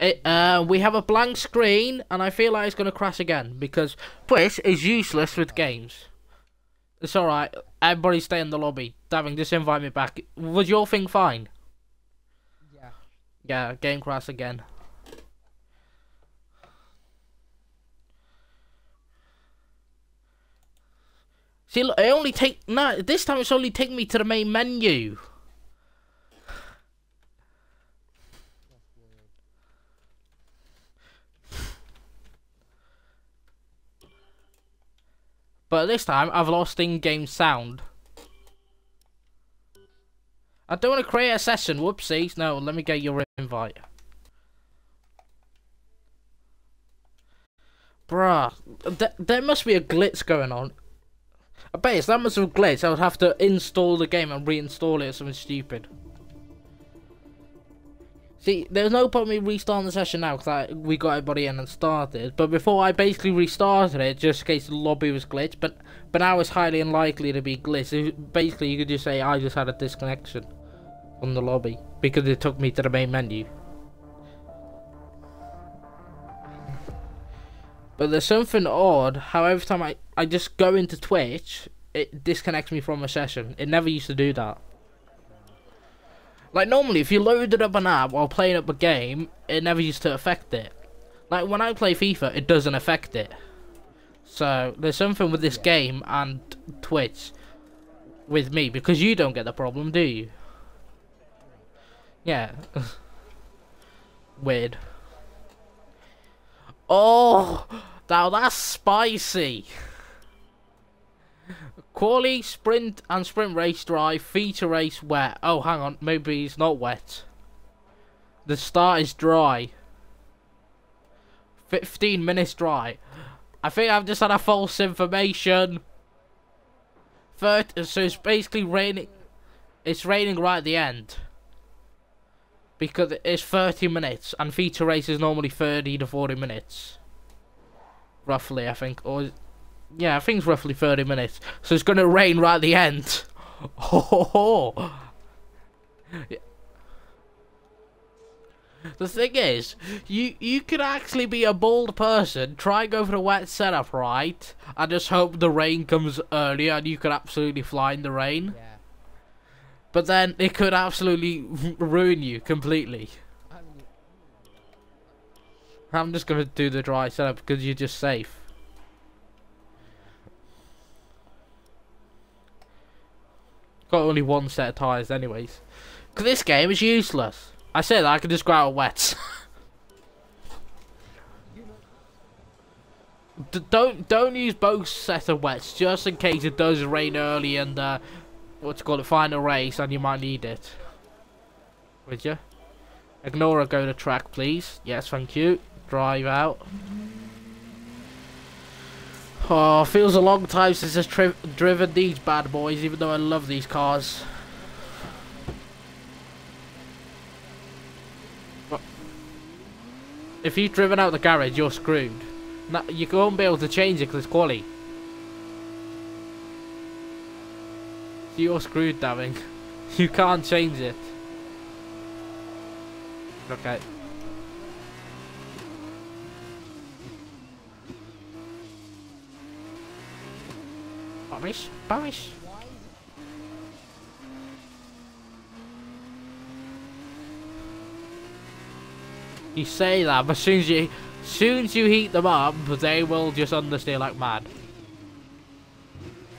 It, uh, we have a blank screen, and I feel like it's going to crash again because Twitch is useless with games. It's alright. Everybody stay in the lobby. Davin, just invite me back. Was your thing fine? Yeah. Yeah, game crash again. See, look, it only take no. This time it's only taking me to the main menu. That's weird. But this time I've lost in-game sound. I don't want to create a session. Whoopsies. No, let me get your invite. Bruh, th there must be a glitch going on. I bet it's that must a glitch, I would have to install the game and reinstall it or something stupid. See, there's no point me restarting the session now because we got everybody in and started. But before I basically restarted it, just in case the lobby was glitched. But but now it's highly unlikely to be glitched. It- basically, you could just say I just had a disconnection from the lobby because it took me to the main menu. But there's something odd. How every time I, I just go into Twitch, it disconnects me from a session. It never used to do that. Like normally, if you loaded up an app while playing up a game, it never used to affect it. Like when I play FIFA, it doesn't affect it. So there's something with this game and Twitch with me because you don't get the problem, do you? Yeah. Weird. Oh, now that's spicy. Quali, sprint, and sprint race drive, feature race wet. Oh, hang on, maybe it's not wet. The start is dry. 15 minutes dry. I think I've just had a false information. Third, so it's basically raining. It's raining right at the end. Because it's 30 minutes, and feature race is normally 30 to 40 minutes. Roughly, I think. Or, yeah, I think it's roughly 30 minutes. So it's going to rain right at the end. Oh, The thing is, you you could actually be a bold person, try and go for the wet setup, right? And just hope the rain comes earlier and you could absolutely fly in the rain. Yeah. But then it could absolutely ruin you completely. I'm just gonna do the dry setup because you're just safe. Got only one set of tires, anyways. Cause this game is useless. I said I can just go out wet. Don't don't use both set of wets just in case it does rain early and uh, what's called it final race and you might need it. Would you? Ignore or go to track, please. Yes, thank you. Drive out. Oh, feels a long time since I've driven these bad boys, even though I love these cars. If you've driven out the garage, you're screwed. No, you won't be able to change it because it's quality. You're screwed, Dabbing. You can't change it. Okay. Boris, Boris. You say that, but as soon as you, soon as you heat them up, they will just understeer like mad.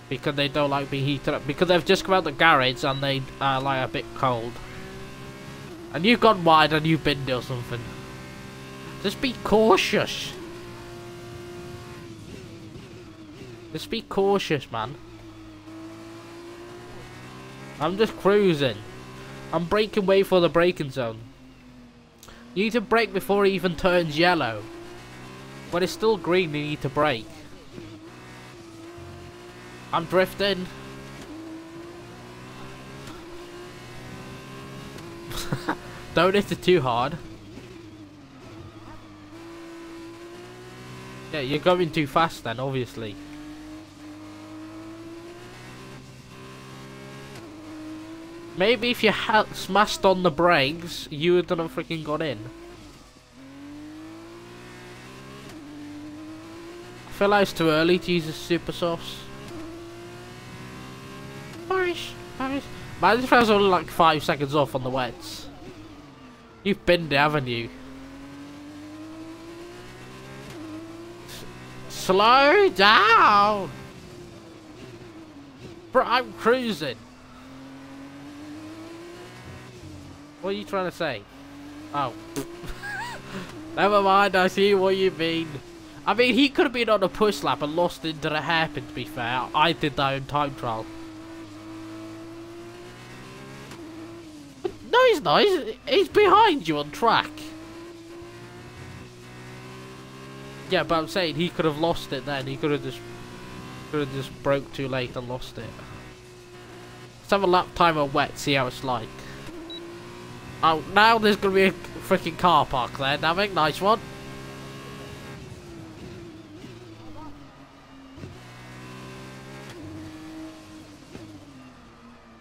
Because they don't like being heated up. Because they've just come out the garage and they are like a bit cold. And you've gone wide and you've been or something. Just be cautious. Just be cautious, man. I'm just cruising. I'm breaking way for the braking zone. You need to brake before it even turns yellow. When it's still green, you need to brake. I'm drifting. Don't hit it too hard. Yeah, you're going too fast then, obviously. Maybe if you had smashed on the brakes, you would have freaking got in. I feel like it's too early to use the super softs. Boris, Boris. Imagine if I was only like five seconds off on the wets. You've been there, haven't you? S slow down! Bro, I'm cruising. What are you trying to say? Oh. Never mind, I see what you mean. I mean, he could have been on a push lap and lost into the hairpin, to be fair. I did that in time trial. No, he's not. He's, he's behind you on track. Yeah, but I'm saying he could have lost it then. He could have just could have just broke too late and lost it. Let's have a lap time on wet, see how it's like. Oh, now there's gonna be a freaking car park there, Navik. Nice one.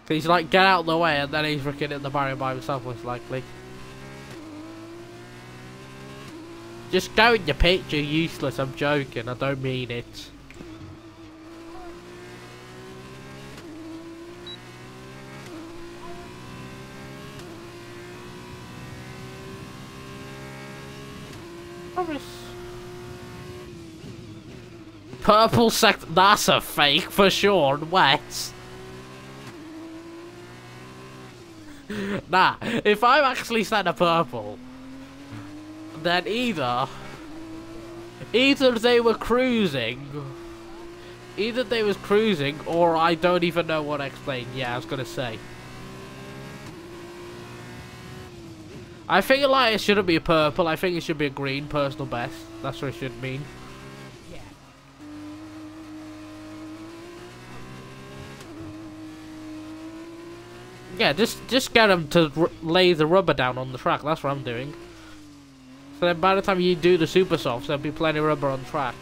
He's like, get out of the way, and then he's freaking in the barrier by himself, most likely. Just go in your picture, useless. I'm joking. I don't mean it. Purple sect. That's a fake for sure. Wet. nah, if I'm actually Santa Purple, then either, either they were cruising, either they was cruising, or I don't even know what to explain. Yeah, I was gonna say. I think like it shouldn't be a purple. I think it should be a green. Personal best. That's what it should mean. Yeah, just just get them to lay the rubber down on the track. That's what I'm doing. So then by the time you do the super softs, there'll be plenty of rubber on track.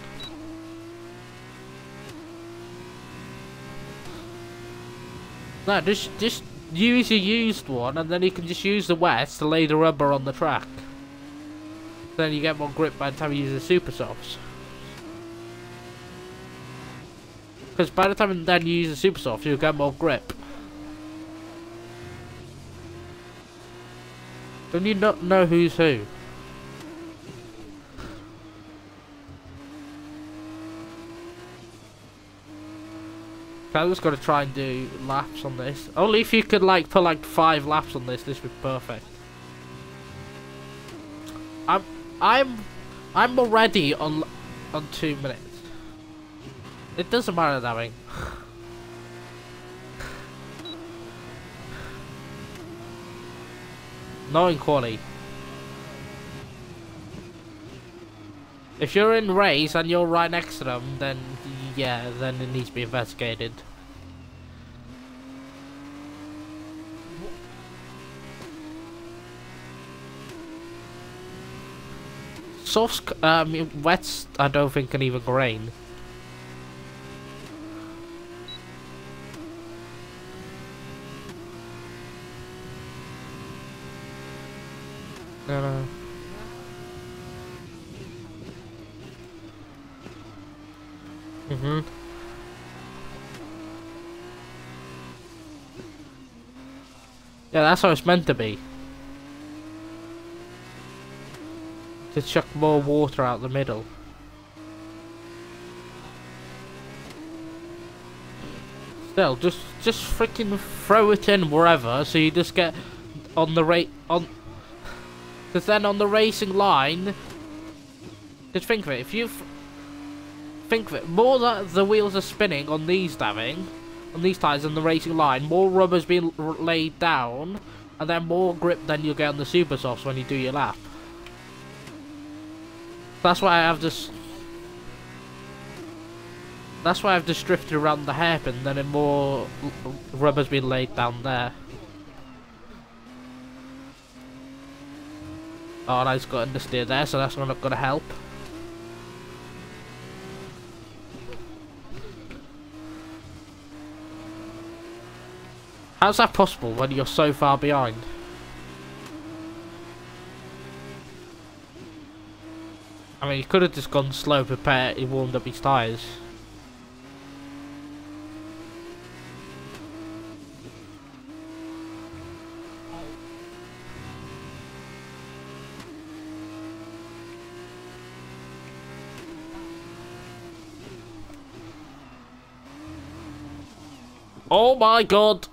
No, just just use your used one, and then you can just use the wet to lay the rubber on the track. Then you get more grip by the time you use the super softs. Because by the time then you use the super softs, you'll get more grip. Don't you not know who's who? I just gotta try and do laps on this. Only if you could like put like five laps on this, this would be perfect. I'm I'm I'm already on on two minutes. It doesn't matter, Darren. Not in quality. If you're in race and you're right next to them, then yeah, then it needs to be investigated. Softs, um, wets, I don't think can even grain. No, no. Mm-hmm. Yeah, that's how it's meant to be. To chuck more water out the middle. Still, just just freaking throw it in wherever, so you just get on the rate on. Because then on the racing line, just think of it. If you think of it, more that the wheels are spinning on these damming, on these tires on the racing line, more rubber's being laid down, and then more grip than you'll get on the super softs when you do your lap. That's why I have this. That's why I've just drifted around the hairpin, then more rubber's been laid down there. Oh, I just got understeer there, so that's not going to help. How's that possible when you're so far behind? I mean, he could have just gone slow, prepared, he warmed up his tyres. Oh my god!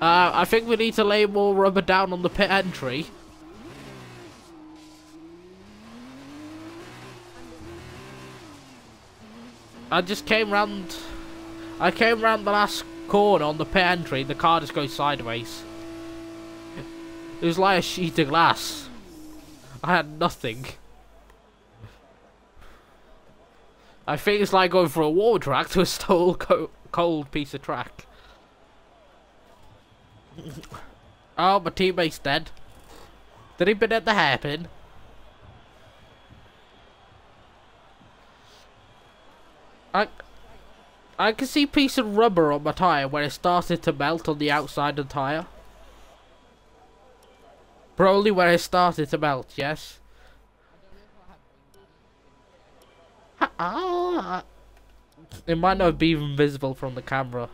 Uh, I think we need to lay more rubber down on the pit entry. I just came round... I came round the last corner on the pit entry, the car just goes sideways. It was like a sheet of glass. I had nothing. I think it's like going from a war track to a stone co cold piece of track. oh, my teammate's dead. Did he been at the hairpin? I I can see piece of rubber on my tyre where it started to melt on the outside of the tyre. Probably where it started to melt, yes? Ah, it might not be even visible from the camera.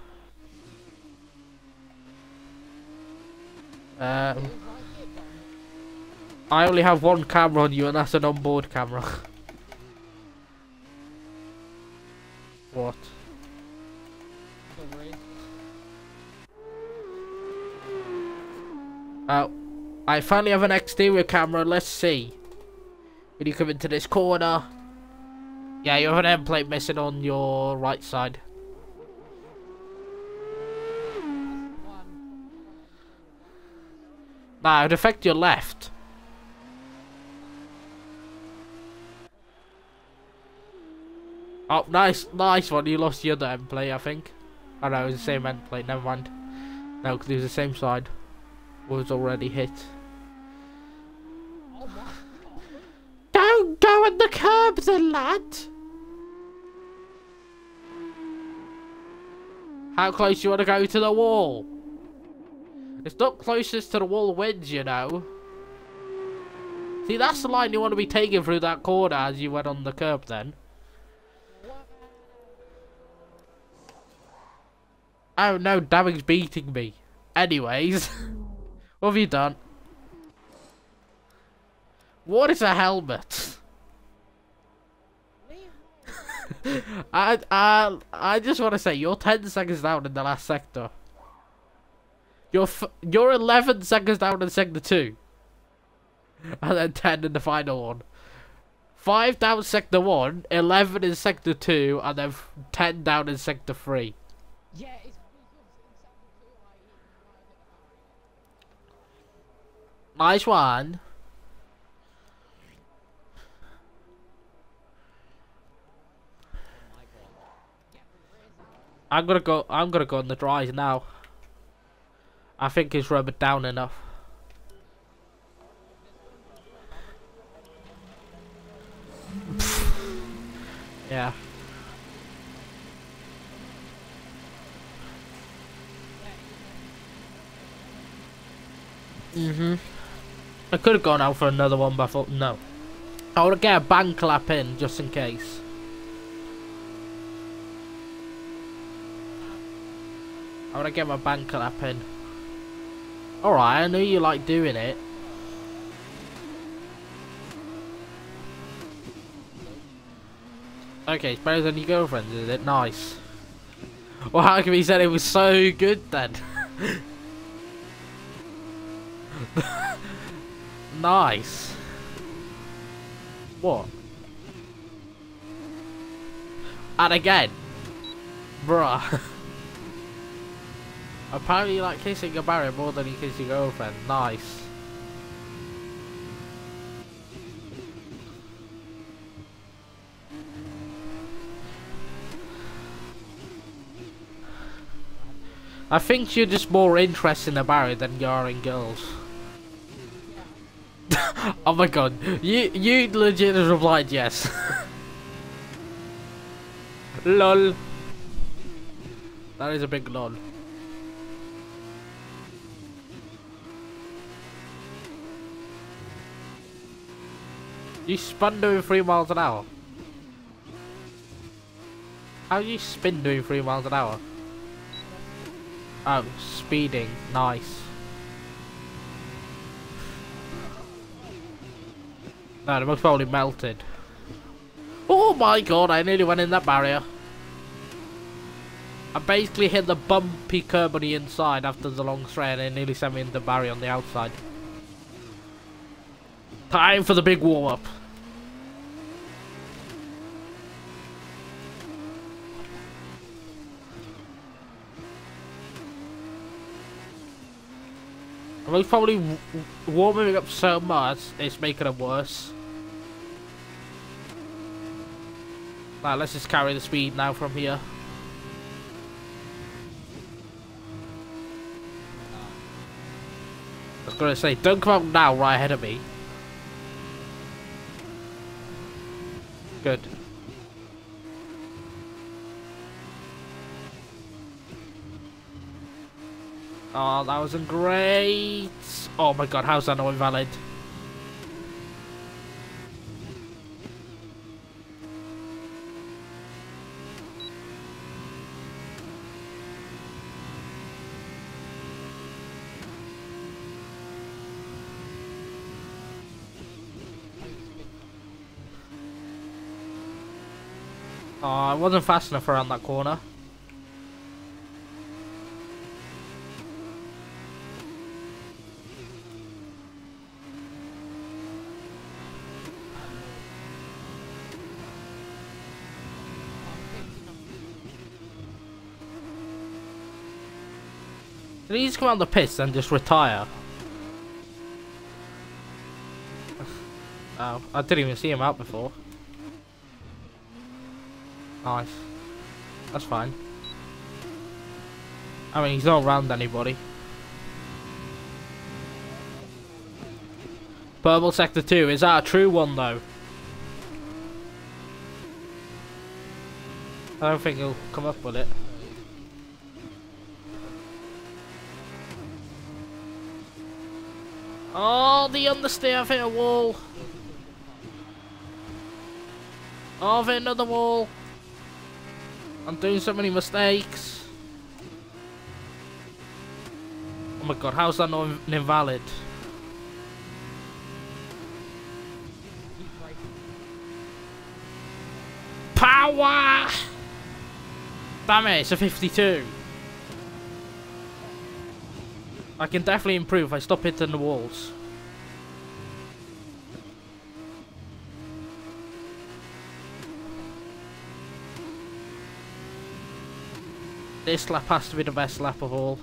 Um, I only have one camera on you and that's an onboard camera. what? Uh, I finally have an exterior camera, let's see. When you come into this corner. Yeah, you have an end plate missing on your right side. Nah, it would affect your left. Oh, nice, nice one. You lost the other end plate, I think. Oh no, it was the same end plate. Never mind. No, because it was the same side. Was already hit. Don't go on the curb, the lad. How close you want to go to the wall? It's not closest to the wall wins, you know. See, that's the line you want to be taking through that corner as you went on the curb then. Oh no, Damming's beating me. Anyways, what have you done? What is a helmet? I, I, I just want to say, you're 10 seconds down in the last sector. You're you're 11 seconds down in sector 2. And then 10 in the final one. 5 down sector 1, 11 in sector 2, and then 10 down in sector 3. Yeah, it's Nice one. I'm gonna go. I'm gonna go on the dries now. I think it's rubbered down enough. yeah. Mhm. I could have gone out for another one, but I thought no. I want to get a bank lap in just in case. I want to get my bank lap in. Alright, I know you like doing it. Okay, it's better than your girlfriend's, is it? Nice. Well, how come he said it was so good then? nice. What? And again. Bruh. Apparently you like kissing your barrier more than you kiss your girlfriend. Nice. I think you're just more interested in a barrier than you are in girls. oh my god, you you legit replied yes. lol. That is a big lol. You spun doing three miles an hour. How you spin doing three miles an hour? Oh, speeding. Nice. No, the most probably melted. Oh my god, I nearly went in that barrier. I basically hit the bumpy curb on the inside after the long straight and it nearly sent me into the barrier on the outside. Time for the big warm up. I was probably warming up so much, it's making it worse. Right, let's just carry the speed now from here. I was gonna say, don't come out now right ahead of me. Good. Oh, that wasn't great. Oh my god, how's that not invalid? Oh, I wasn't fast enough around that corner. Did he just come out the pits and just retire? oh, I didn't even see him out before. Nice. That's fine. I mean, he's not around anybody. Purple Sector 2, is that a true one though? I don't think he'll come up with it. Oh, the understeer, hit a wall. Oh, I've hit another wall. I'm doing so many mistakes. Oh my god, how's that not an invalid? Power! Damn it, it's a 52. I can definitely improve if I stop hitting the walls. This lap has to be the best lap of all.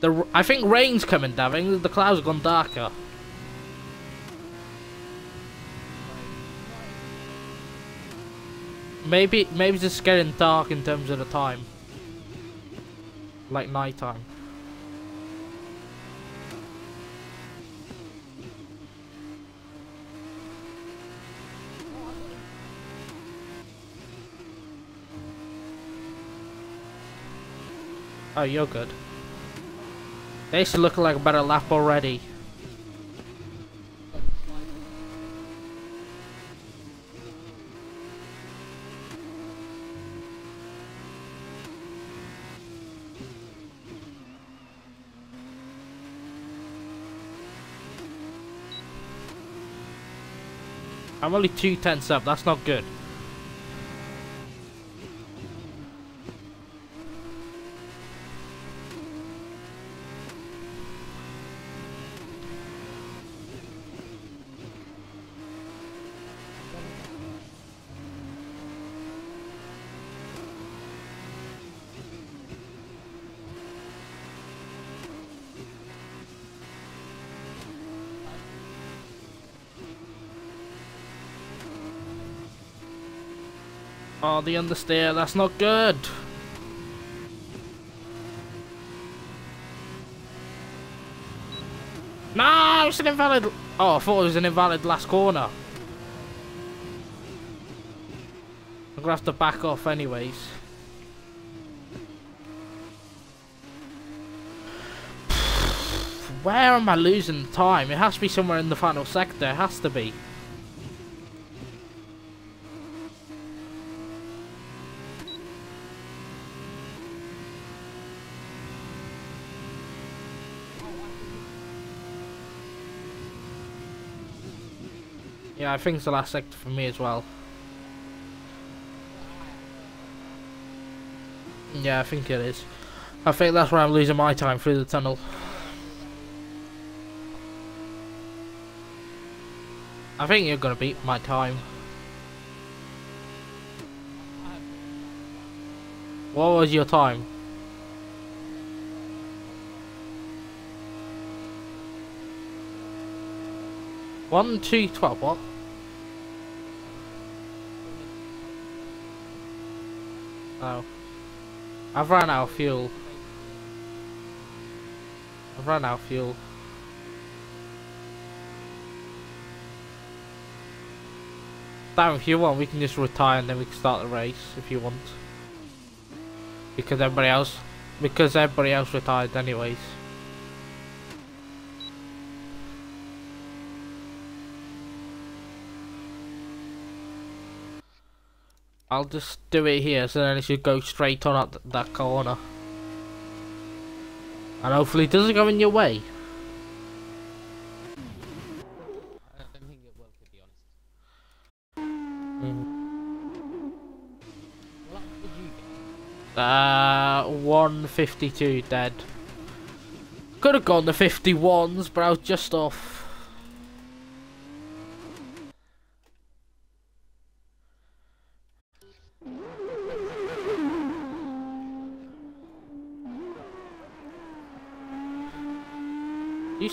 The I think rain's coming, Daving. The clouds have gone darker. Maybe maybe it's just getting dark in terms of the time. Like night time. Oh, you're good. They should look like a better lap already. I'm only two tenths up, that's not good. The understeer, that's not good. No, it's an invalid. Oh, I thought it was an invalid last corner. I'm gonna have to back off anyways. Where am I losing time? It has to be somewhere in the final sector. It has to be. I think it's the last sector for me as well. Yeah, I think it is. I think that's where I'm losing my time through the tunnel. I think you're gonna beat my time. What was your time? One, two, twelve, what? Oh. I've run out of fuel. I've run out of fuel. Damn, if you want, we can just retire and then we can start the race if you want. Because everybody else, because everybody else retired anyways. I'll just do it here so then it should go straight on at th that corner. And hopefully it doesn't go in your way. I don't think it will, to be honest. Mm. What did you get? Uh, 152 dead. Could have gone the 51s, but I was just off.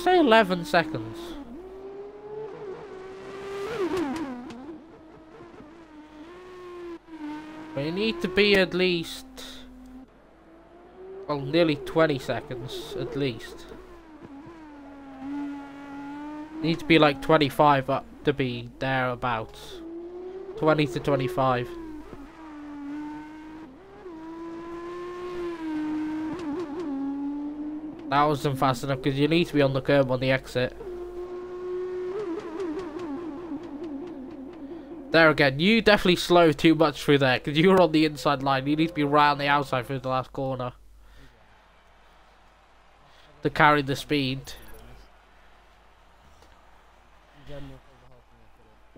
Say 11 seconds. You need to be at least well, nearly 20 seconds at least. Need to be like 25 up to be thereabouts. 20 to 25. That wasn't fast enough because you need to be on the curb on the exit. There again, you definitely slowed too much through there because you were on the inside line. You need to be right on the outside through the last corner to carry the speed.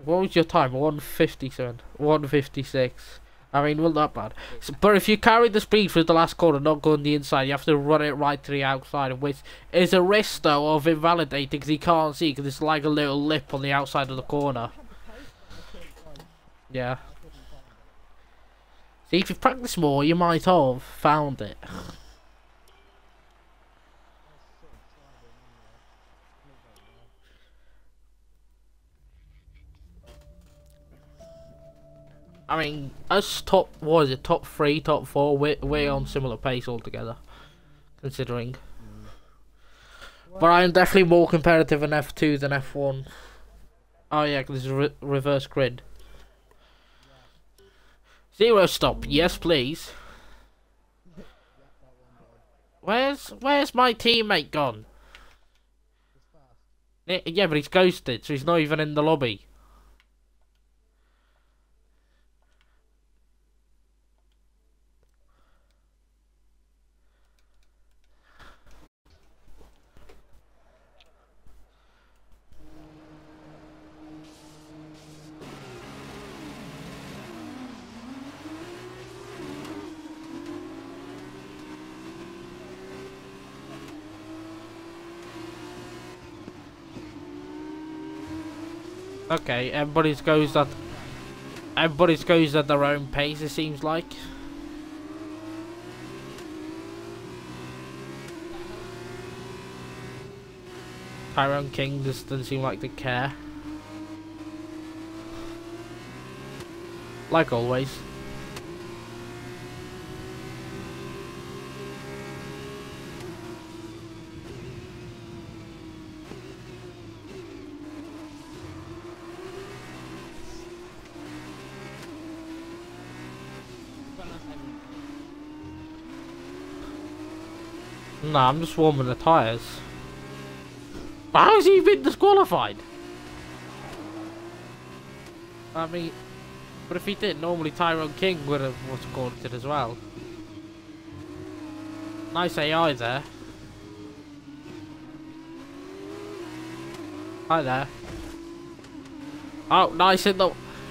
What was your time? 157. 156. I mean, well, not bad. So, but if you carry the speed through the last corner, not going the inside, you have to run it right to the outside, which is a risk, though, of invalidating because he can't see because it's like a little lip on the outside of the corner. Yeah. See, if you practice more, you might have found it. I mean, us top, what is it, top three, top four, we're, we're on similar pace altogether, considering. But I'm definitely more competitive in F2 than F1. Oh yeah, 'cause this is re reverse grid. Zero stop, yes please. Where's where's my teammate gone? It's fast. Y- Yeah, but he's ghosted, so he's not even in the lobby. Okay, everybody's goes at everybody's goes at their own pace. It seems like. Tyrone King just doesn't seem like they care. Like always. Nah, I'm just warming the tyres. How has he been disqualified? I mean, but if he did, normally Tyrone King would have was recorded as well. Nice AI there. Hi there. Oh, nice in the...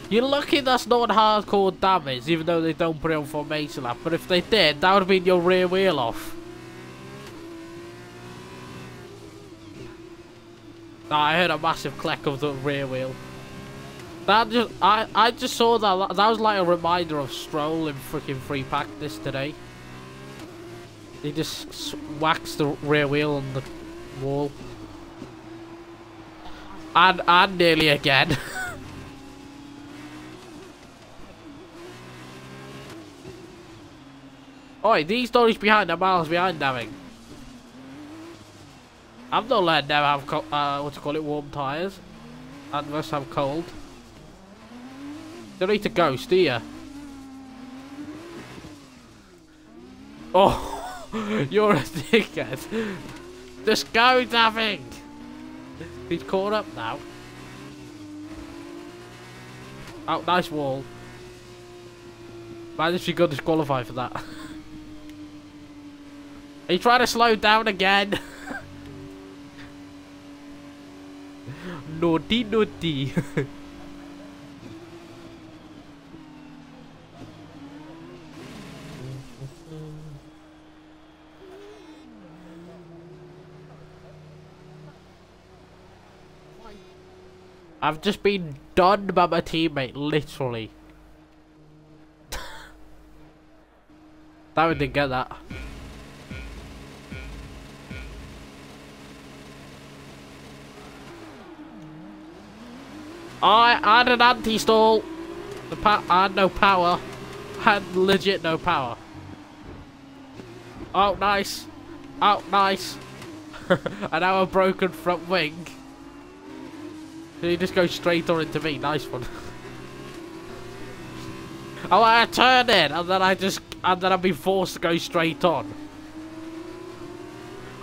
You're lucky that's not hardcore damage, even though they don't put it on formation lap. But if they did, that would have been your rear wheel off. Oh, I heard a massive clack of the rear wheel. That just, I, I just saw that. That was like a reminder of Stroll in freaking free practice today. He just whacks the rear wheel on the wall. And, and nearly again. Oi, these stories behind are miles behind, having. Letting them have, uh, what to call it, warm tyres. And must have cold. Don't need to ghost, do you? Oh, you're a dickhead. Just go, Daving. He's caught up now. Oh, nice wall. Imagine she got disqualified for that. Are you trying to slow down again? naughty, naughty. I've just been done by my teammate, literally. that we didn't get that. I had an anti-stall. I had no power. I had legit no power. Oh, nice. Oh, nice. and now a broken front wing. Did he just go straight on into me? Nice one. oh, I turned in, and then I just, and then I've been forced to go straight on.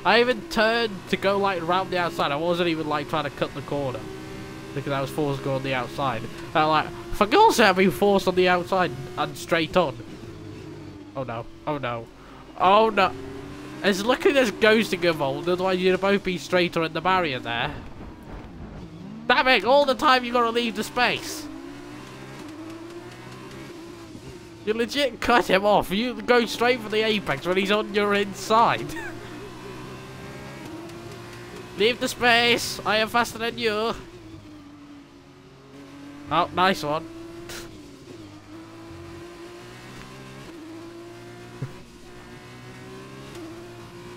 I even turned to go like around the outside. I wasn't even like trying to cut the corner because I was forced to go on the outside. And I'm like, for God's sake, I've been forced on the outside and straight on. Oh no, oh no, oh no. It's lucky there's ghosting involved, otherwise you'd both be straighter in the barrier there. Damn it, all the time you gotta leave the space. You legit cut him off. You go straight for the apex when he's on your inside. leave the space. I am faster than you. Oh, nice one.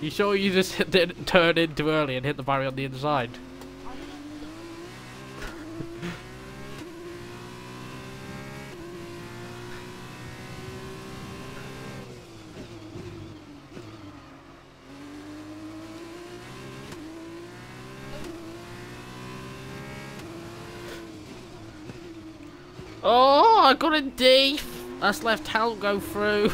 you sure you just didn't turn in too early and hit the barrier on the inside? Oh, I got a D. That's left Helm go through.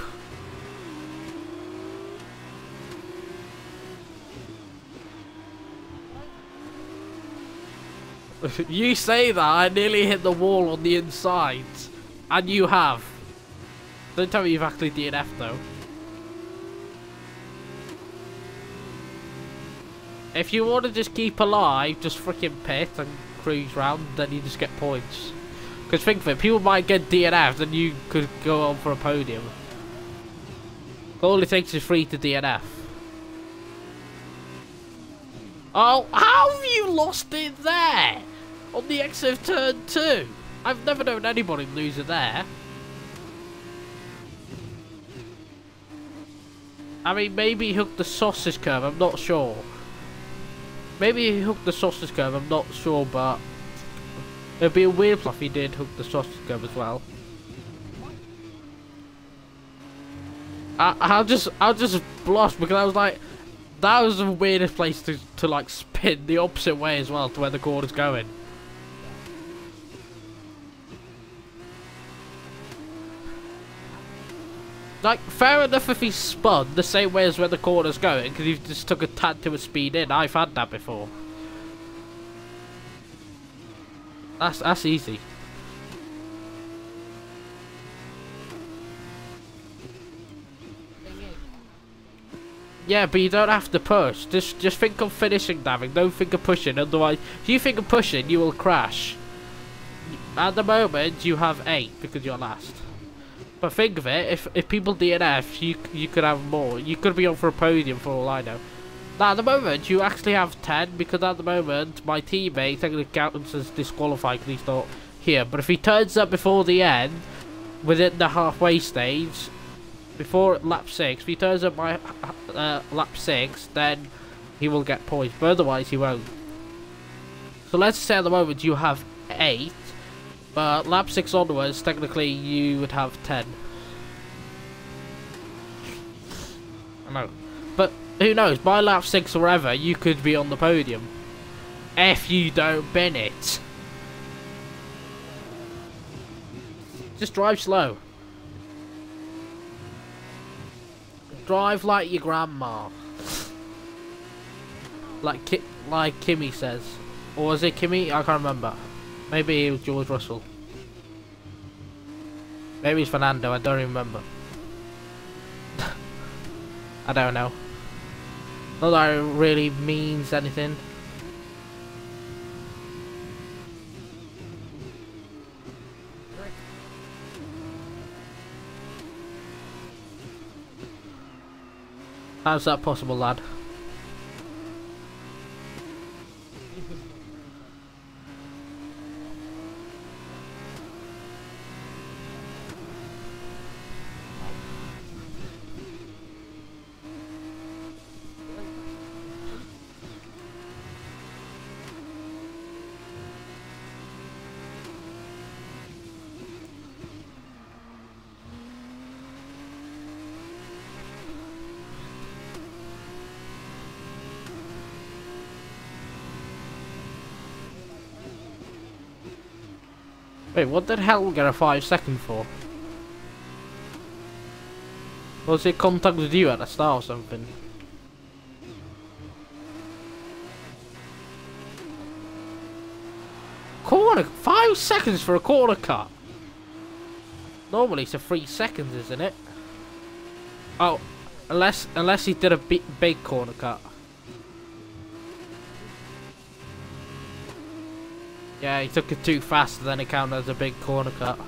you say that, I nearly hit the wall on the inside. And you have. Don't tell me you've actually DNF though. If you want to just keep alive, just freaking pit and cruise round, then you just get points. Because think of it, people might get DNF, and you could go on for a podium. All it takes is three to DNF. Oh, how have you lost it there? On the exit of turn two? I've never known anybody lose it there. I mean, maybe he hooked the sausage curb, I'm not sure. Maybe he hooked the sausage curb, I'm not sure, but... It'd be a weird if he did hook the sausage curb as well. I, I'll just, I'll just blush because I was like, that was the weirdest place to, to like spin the opposite way as well to where the cord is going. Like, fair enough if he spun the same way as where the corner's going, because he just took a tad to a speed in. I've had that before. That's that's easy. Yeah, but you don't have to push. Just just think of finishing, Davin. Don't think of pushing. Otherwise, if you think of pushing, you will crash. At the moment, you have eight because you're last. But think of it, if if people DNF, you you could have more. You could be on for a podium for all I know. Now, at the moment, you actually have 10 because at the moment, my teammate technically counts as disqualified because he's not here. But if he turns up before the end, within the halfway stage, before lap 6, if he turns up by uh, lap 6, then he will get points. But otherwise, he won't. So let's say at the moment you have 8, but lap 6 onwards, technically you would have 10. I know. Who knows, by lap 6 or whatever, you could be on the podium. If you don't it. Just drive slow. Drive like your grandma. Like Ki like Kimi says. Or was it Kimi? I can't remember. Maybe it was George Russell. Maybe it's Fernando, I don't remember. I don't know. Not that it really means anything. How's that possible, lad? Wait, what did hell get a 5 second for? Was it contact with you at the start or something? Corner, 5 seconds for a corner cut? Normally it's a 3 seconds, isn't it? Oh, unless unless he did a big, big corner cut. Yeah, he took it too fast, then it counted as a big corner cut.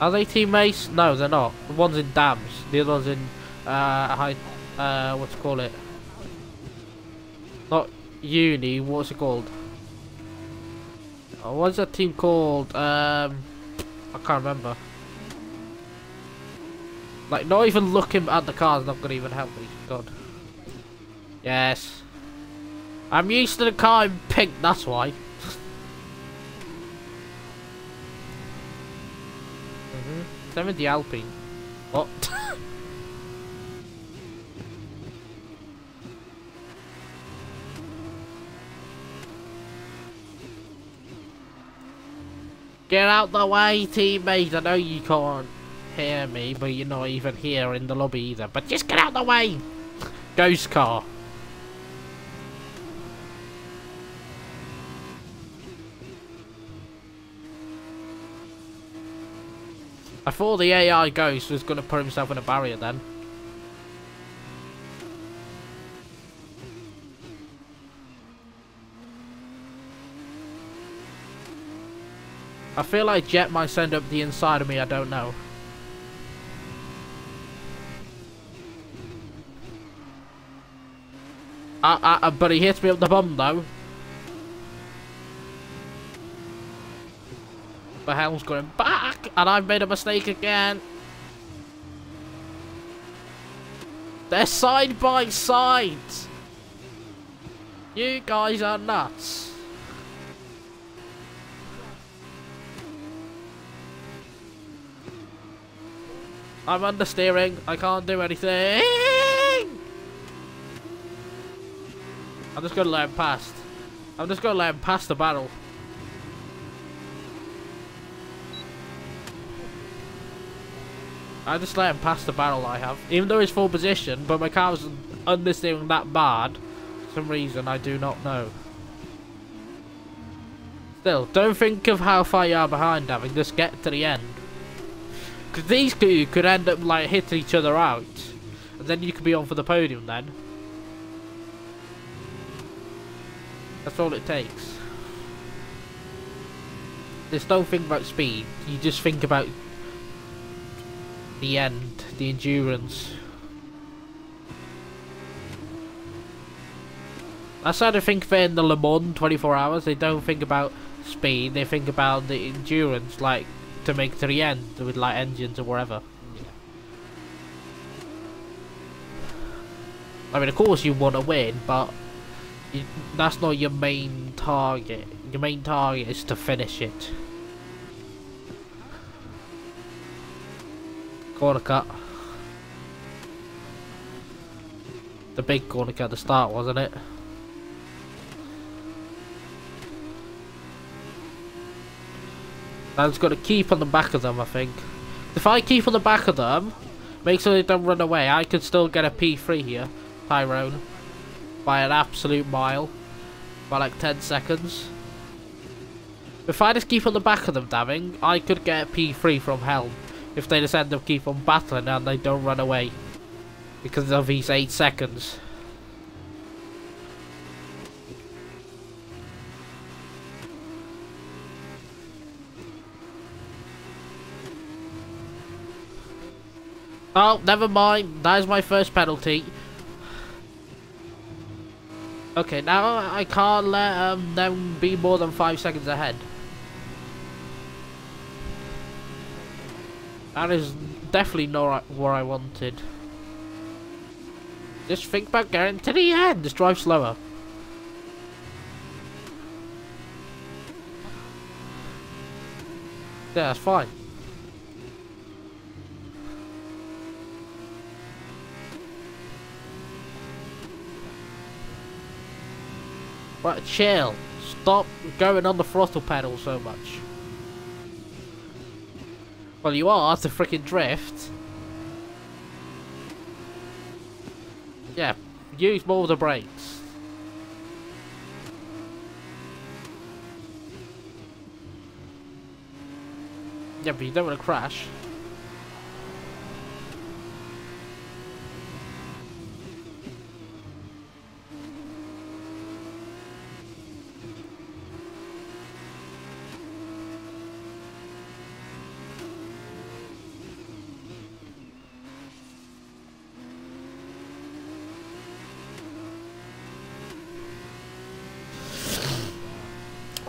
Are they teammates? No, they're not. The one's in DAMS. The other one's in uh, high. Uh, what's it call it? Not uni. What's it called? Oh, what's that team called? Um, I can't remember. Like, not even looking at the cars, not gonna even help me. God. Yes. I'm used to the car in pink, that's why. mm -hmm. 70 Alpine. What? Get out the way, teammate. I know you can't hear me, but you're not even here in the lobby either. But just get out the way! Ghost car. I thought the AI ghost was going to put himself in a barrier then. I feel like Jet might send up the inside of me, I don't know. Uh, uh, but he hits me up the bum though. The helm's going back, and I've made a mistake again. They're side by side. You guys are nuts. I'm understeering. I can't do anything. I'm just gonna let him past. I'm just gonna let him pass the battle. I just let him pass the barrel I have. Even though it's full position, but my car was that bad. For some reason, I do not know. Still, don't think of how far you are behind, having just get to the end. Because these two could end up like hitting each other out. And then you could be on for the podium then. That's all it takes. Just don't think about speed. You just think about the end, the endurance. That's how they think it in the Le Mans 24 hours. They don't think about speed. They think about the endurance, like to make to the end with like engines or whatever. Yeah. I mean, of course you want to win, but you, that's not your main target. Your main target is to finish it. Corner cut. The big corner cut at the start, wasn't it? I've got to keep on the back of them, I think. If I keep on the back of them, make sure they don't run away, I could still get a P3 here, Tyrone. By an absolute mile. By like 10 seconds. If I just keep on the back of them, damming, I could get a P3 from Helm. If they just end up keep on battling and they don't run away. Because of these 8 seconds. Oh, never mind. That is my first penalty. Okay, now I can't let um, them be more than five seconds ahead. That is definitely not what I wanted. Just think about getting to the end. Just drive slower. Yeah, that's fine. Right, chill. Stop going on the throttle pedal so much. Well, you are to freaking drift. Yeah, use more of the brakes. Yeah, but you don't want to crash.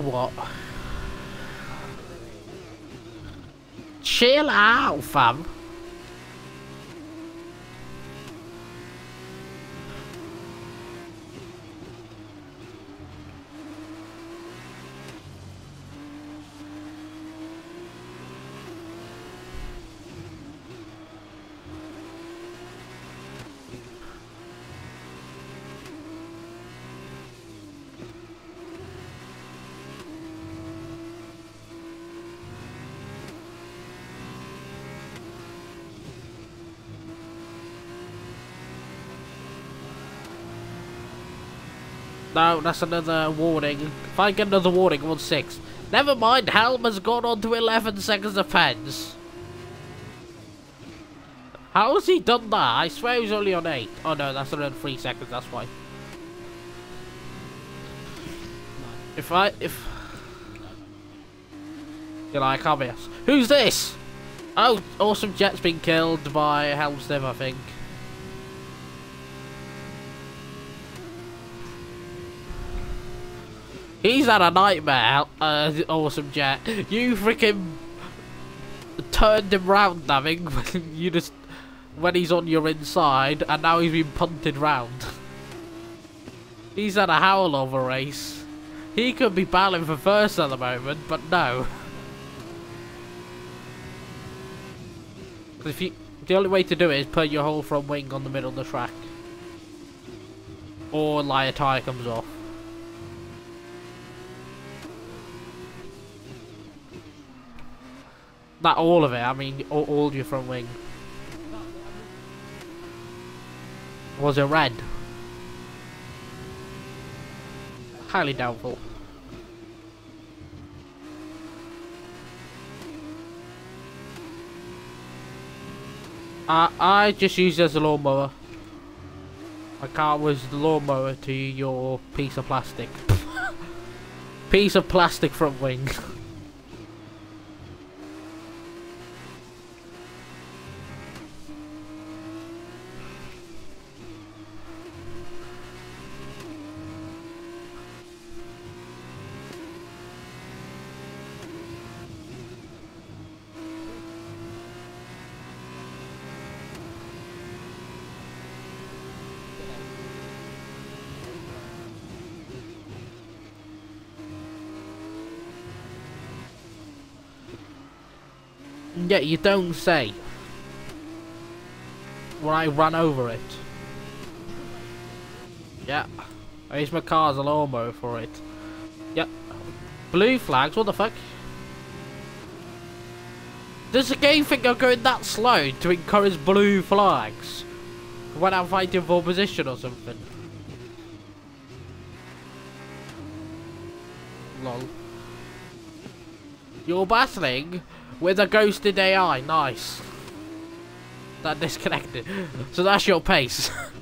What? Chill out, fam. No, that's another warning. If I get another warning, I'm on 6. Never mind, Helm has gone on to 11 seconds of pens. How has he done that? I swear he's only on 8. Oh no, that's another 3 seconds, that's why. If I, if... You know, I can't be asked. Who's this? Oh, Awesome Jet's been killed by Helmsdev, I think. He's had a nightmare, uh, Awesome Jet. You freaking turned him round, damning. you just when he's on your inside, and now he's been punted round. He's had a howl of a race. He could be battling for first at the moment, but no. if you, the only way to do it is put your whole front wing on the middle of the track, or like a tire comes off. Not all of it, I mean all, all your front wing. Was it red? Highly doubtful. I I just used it as a lawnmower. My car was the lawnmower to your piece of plastic. piece of plastic front wing. Yeah, you don't say. When I ran over it. Yeah. I used my car as a lawnmower for it. Yep. Blue flags, what the fuck? Does the game think I'm going that slow to encourage blue flags? When I'm fighting for position or something? Lol. You're battling with a ghosted AI. Nice. That disconnected. So that's your pace.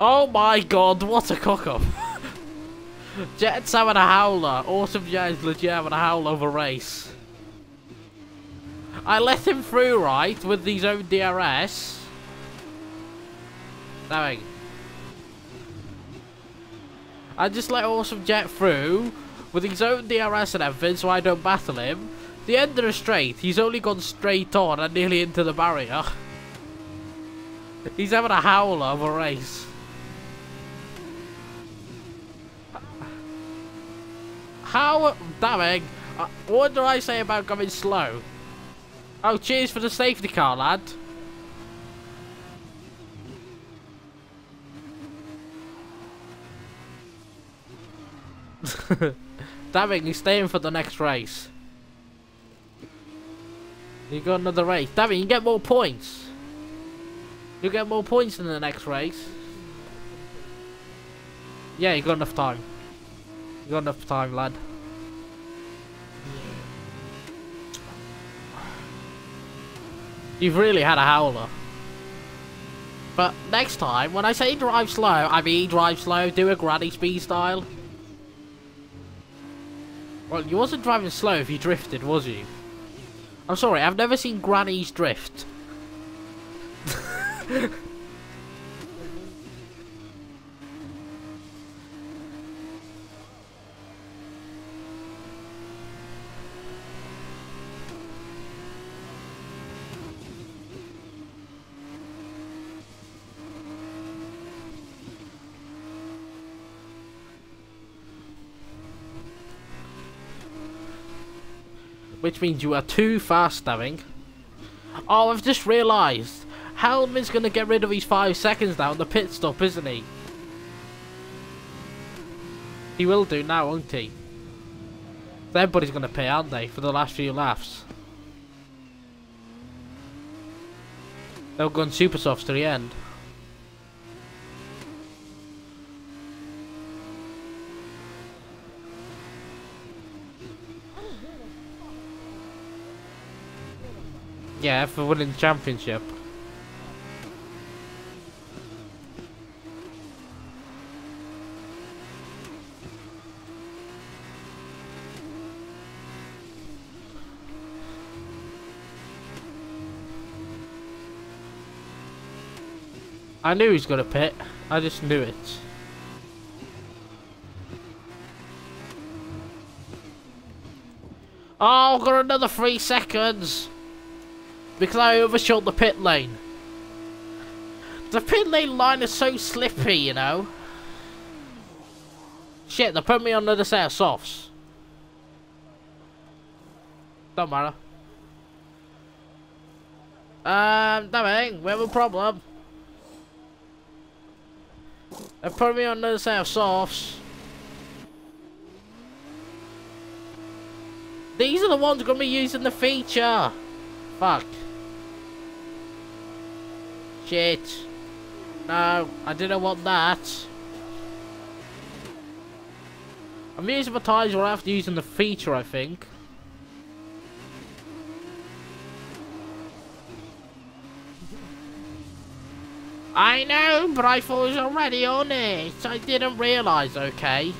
oh my god, what a cock up. Jet's having a howler. Awesome Jet is legit having a howl over race. I let him through, right, with his own DRS. Nothing. I just let Awesome Jet through with his own DRS and everything so I don't battle him. The end of the straight, he's only gone straight on and nearly into the barrier. He's having a howler of a race. How, damn uh, what do I say about going slow? Oh, cheers for the safety car, lad. Damn it, he's staying for the next race. You got another race. Damn it, you get more points. You get more points in the next race. Yeah, you got enough time. You got enough time, lad. You've really had a howler. But next time, when I say drive slow, I mean drive slow, do a granny speed style. Well, you wasn't driving slow if you drifted, was you? I'm sorry, I've never seen grannies drift. Which means you are too fast, Daring. Oh, I've just realised. Helmut's going to get rid of his five seconds now on the pit stop, isn't he? He will do now, won't he? Everybody's going to pay, aren't they, for the last few laps? They'll go on super softs to the end. Yeah, for winning championship. I knew he was gonna pit. I just knew it. Oh, got another three seconds because I overshot the pit lane. The pit lane line is so slippy, you know. Shit, they put me on another set of softs. Don't matter. Um, damn we have a problem. They put me on another set of softs. These are the ones gonna be using the feature. Fuck. Shit. No, I didn't want that. I'm using the tires to use in the feature, I think. I know, but I thought it was already on it. I didn't realise, okay?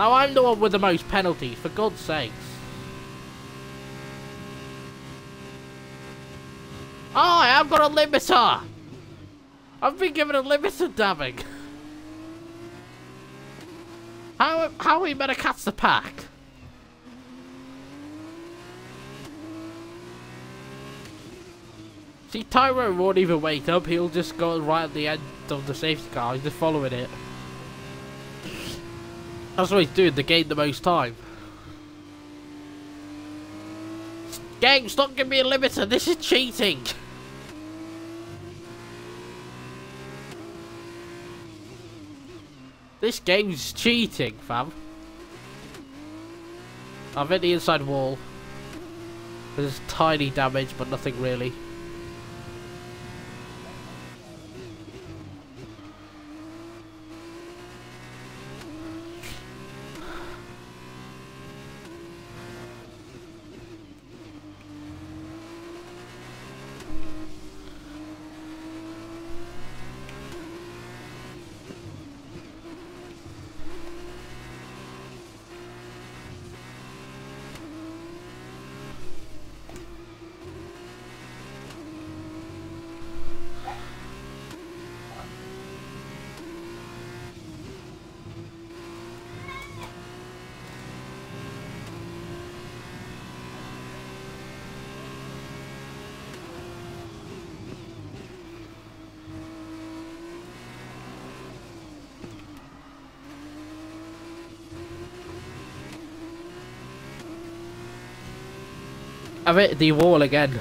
Now I'm the one with the most penalties, for God's sakes. Oh, I have got a limiter! I've been given a limiter, damning. How, how are we meant to catch the pack? See, Tyro won't even wake up. He'll just go right at the end of the safety car. He's just following it. That's what he's doing to gain the most time. Game, stop giving me a limiter. This is cheating. This game's cheating, fam. I've hit the inside wall. There's tiny damage, but nothing really. I've hit the wall again.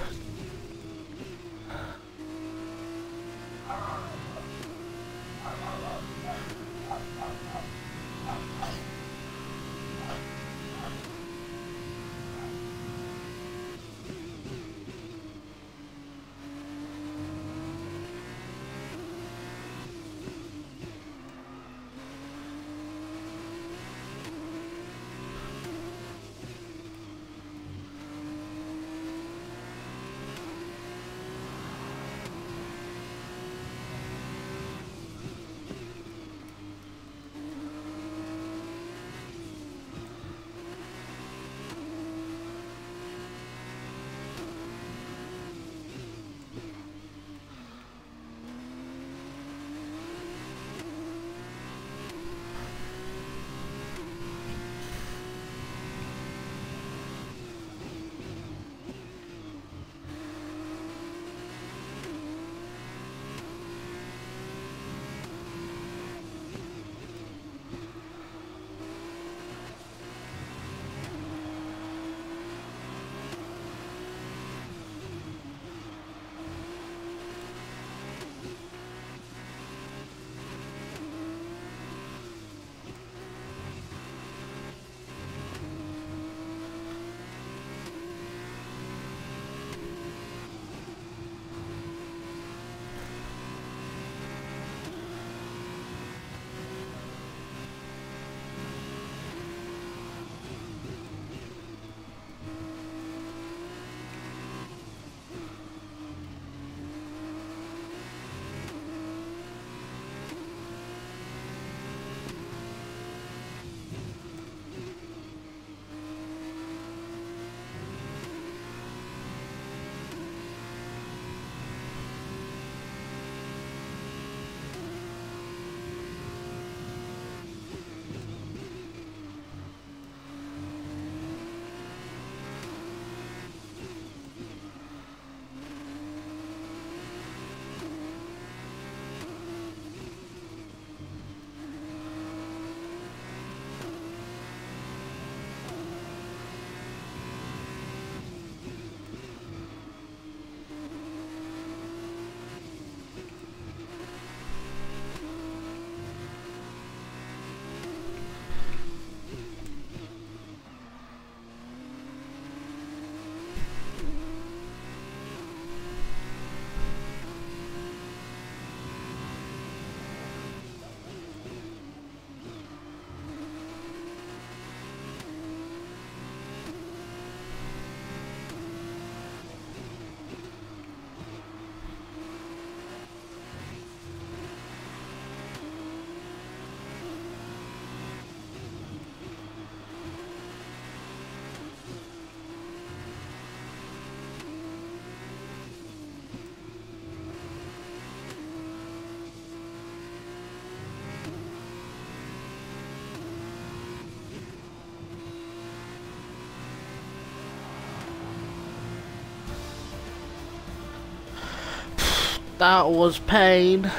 That was pain.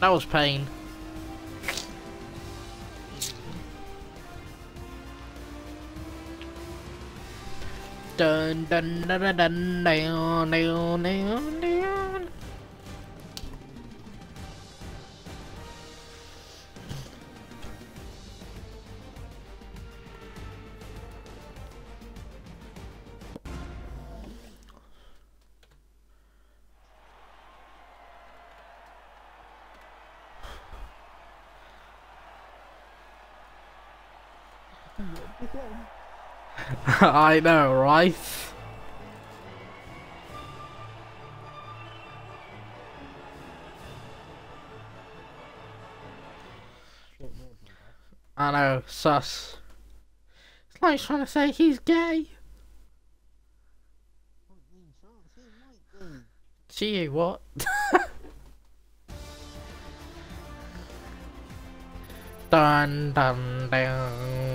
That was pain. Dun dun dun dun dun down down down I know, right? I know, sus. It's like trying to say he's gay. Gee, what? dun dun dun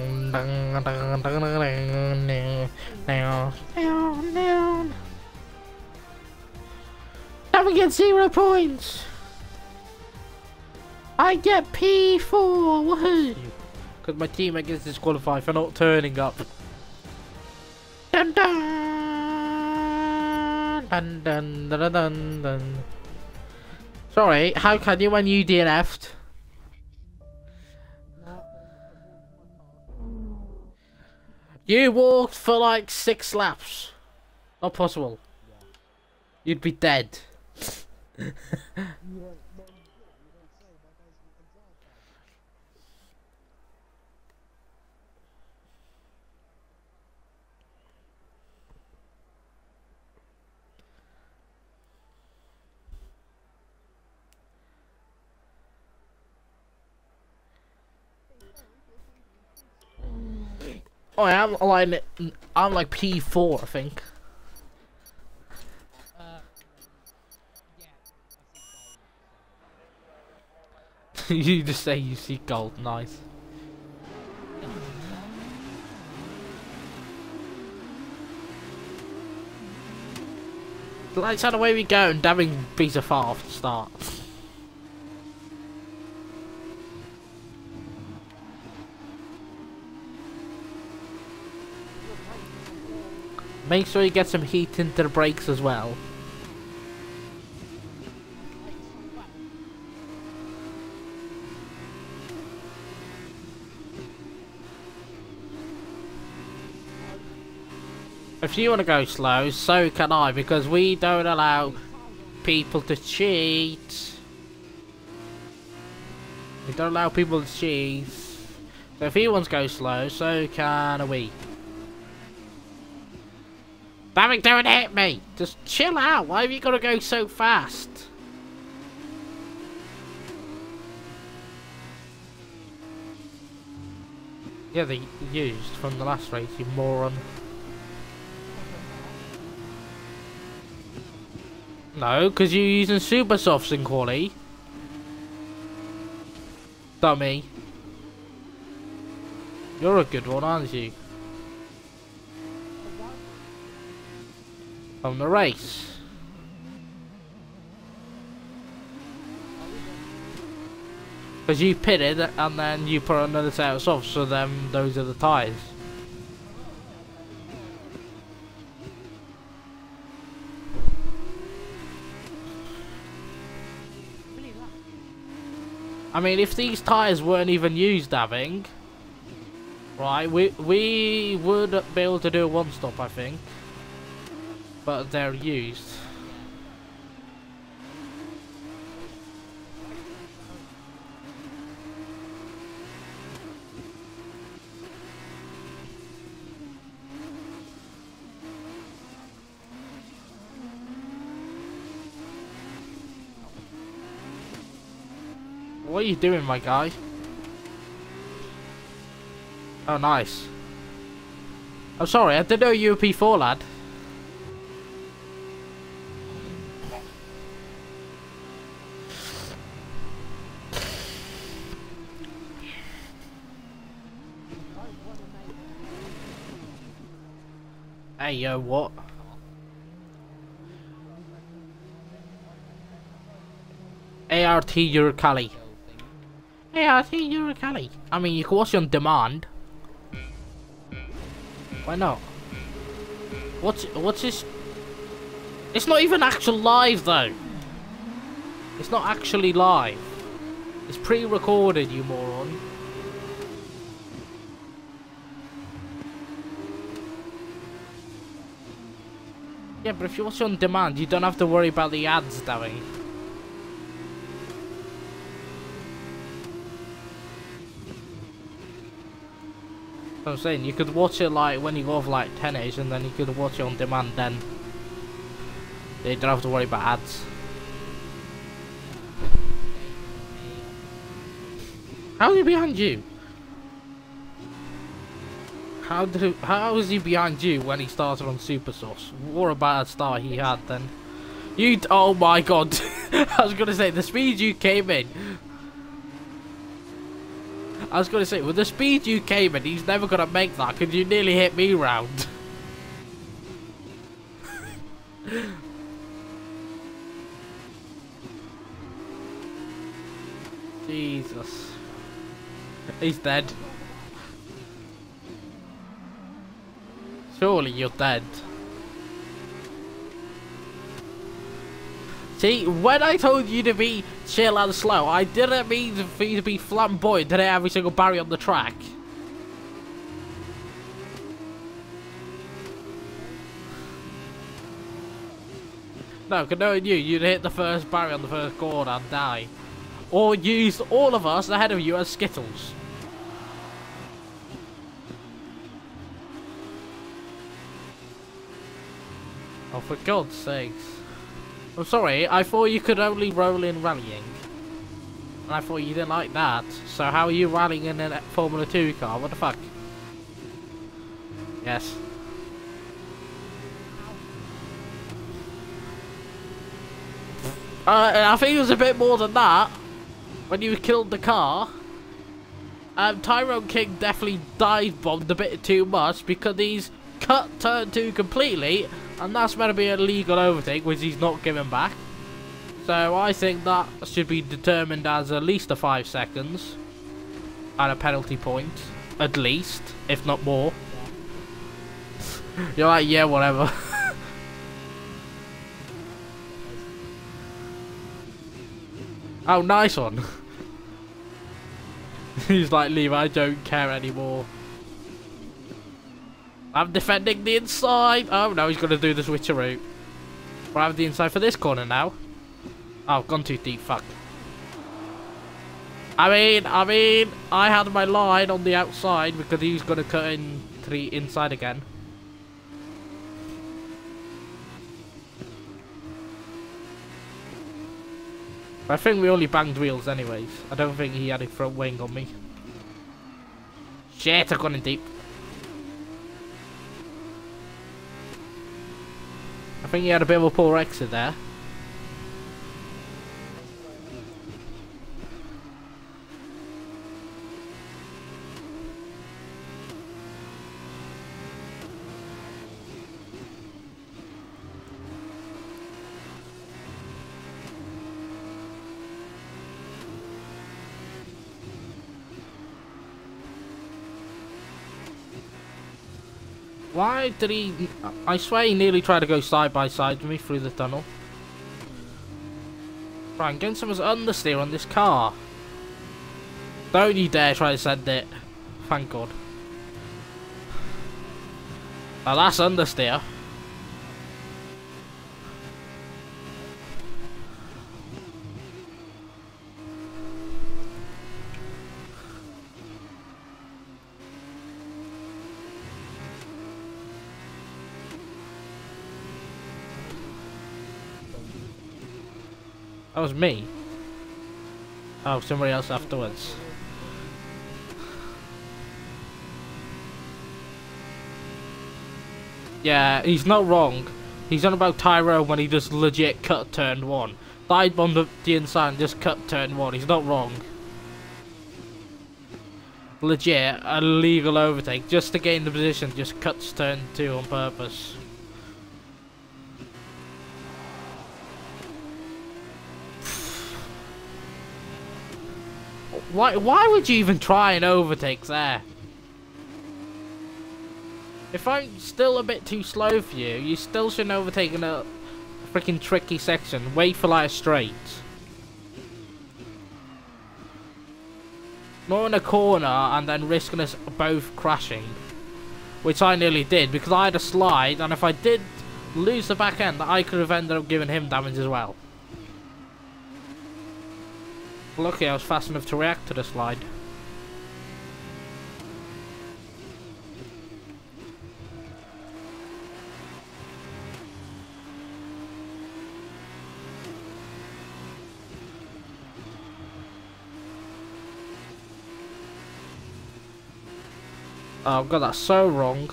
down. Never get zero points. I get P4. Woohoo! Because my teammate gets disqualified for not turning up. Dun dun dun dun dun dun. dun. Sorry, how can you when you DNF'd? You walked for like six laps. Not possible. You'd be dead. you don't, no, you don't, you don't say, my guy's an example. Oh, I'm like I'm like P4, I think. You just say you see gold, nice. Lights out away we go, and dabbing beats a far off the start. Make sure you get some heat into the brakes as well. If you want to go slow, so can I, because we don't allow people to cheat. We don't allow people to cheat. So if he wants to go slow, so can we. It, don't hit me! Just chill out, why have you got to go so fast? Yeah, they used from the last race, you moron. No, because you're using super softs in quali. Dummy. You're a good one, aren't you? From the race. Because you pitted and then you put another set of softs, so then those are the tyres. I mean, if these tyres weren't even used, having, right, we we would be able to do a one stop, I think, but they're used. What are you doing, my guy? Oh, nice. I'm sorry, I didn't know you were P4, lad. Hey, yo, what? ART Urukali. ART Yurikali. I mean, you can watch it on demand. Why not? What's, what's this? It's not even actual live, though. It's not actually live. It's pre-recorded, you moron. Yeah, but if you watch on demand, you don't have to worry about the ads, Darry. I'm saying you could watch it like when you go off like 10 age and then you could watch it on demand then. You don't have to worry about ads. How's he behind you? How do how is he behind you when he started on super softs? What a bad start he had then. You oh my god. I was gonna say the speed you came in. I was gonna say with the speed you came in, he's never gonna make that because you nearly hit me round. Jesus. He's dead. Surely you're dead. See, when I told you to be chill and slow, I didn't mean for you to be flamboyant to hit every single barrier on the track. No, knowing you, you'd hit the first barrier on the first corner and die. Or use all of us ahead of you as Skittles. Oh, for God's sakes. I'm sorry, I thought you could only roll in rallying. And I thought you didn't like that. So how are you rallying in a Formula 2 car? What the fuck? Yes. Uh, I think it was a bit more than that. When you killed the car. Um, Tyrone King definitely dive bombed a bit too much because he's cut turn 2 completely and that's meant to be a legal overtake, which he's not giving back. So I think that should be determined as at least a 5 seconds. And a penalty point. At least, if not more. You're like, yeah, whatever. oh, nice one. He's like, leave, I don't care anymore. I'm defending the inside. Oh, no, he's going to do the switcheroo. We'll have the inside for this corner now. Oh, I've gone too deep. Fuck. I mean, I mean, I had my line on the outside because he's going to cut in to the inside again. I think we only banged wheels anyways. I don't think he had a front wing on me. Shit, I've gone in deep. Think he had a bit of a poor exit there. Did he... I swear he nearly tried to go side by side with me through the tunnel. Right, I'm getting some understeer on this car. Don't you dare try to send it. Thank God. Now that's understeer. Was me. Oh, somebody else afterwards. Yeah, he's not wrong. He's on about Tyro when he just legit cut turn one. Died on the, the inside just cut turn one. He's not wrong. Legit, a legal overtake. Just to gain the position, just cuts turn two on purpose. Why, why would you even try and overtake there? If I'm still a bit too slow for you, you still shouldn't overtake in a freaking tricky section. Wait for like a straight. Not in a corner and then risking us both crashing. Which I nearly did because I had a slide and if I did lose the back end, I could have ended up giving him damage as well. Lucky I was fast enough to react to the slide. Oh, I've got that so wrong.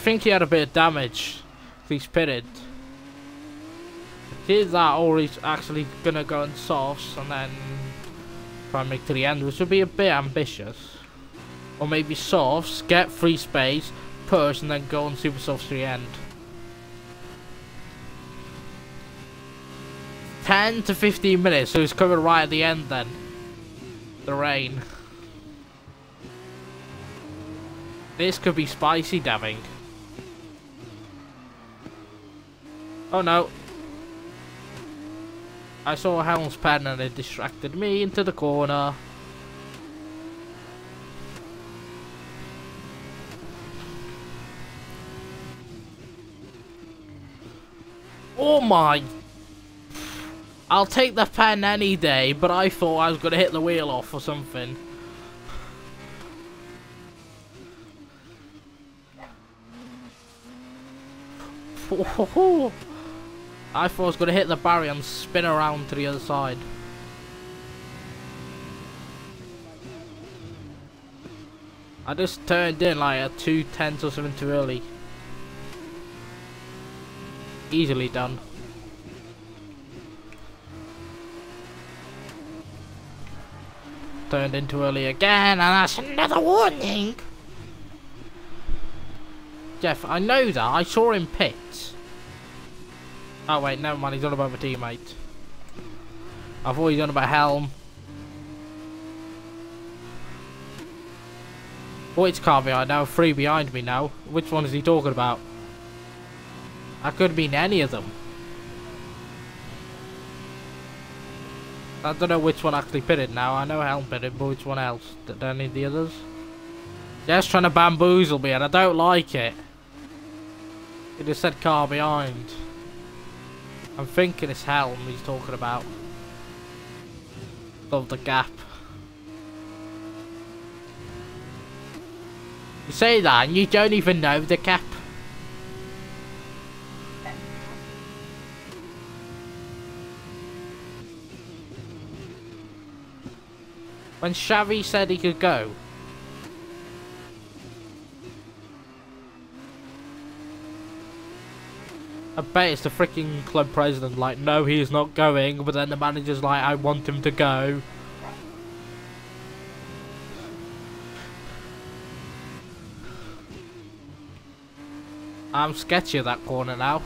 Think he had a bit of damage. He's pitted. Did that or he's actually gonna go and sauce and then try and make to the end, which would be a bit ambitious. Or maybe sauce, get free space, push and then go on super softs to the end. 10 to 15 minutes, so he's coming right at the end then. The rain. This could be spicy dabbing. Oh no. I saw a Helm's pen and it distracted me into the corner. Oh my! I'll take the pen any day, but I thought I was going to hit the wheel off or something. Oh, I thought I was going to hit the barrier and spin around to the other side. I just turned in like a two tenths or something too early. Easily done. Turned in too early again, and that's another warning! Jeff, I know that. I saw him pit. Oh wait, never mind. He's on about my teammate. I thought he's on about Helm. Oh, it's car behind now. Three behind me now. Which one is he talking about? I could mean any of them. I don't know which one actually pitted now. I know Helm pitted, but which one else? Did any of the others? Just trying to bamboozle me and I don't like it. He just said car behind. I'm thinking it's Helm he's talking about. Above the gap. You say that and you don't even know the gap. When Xavi said he could go, I bet it's the freaking club president like, no, he's not going, but then the manager's like, I want him to go. I'm sketchy at that corner now.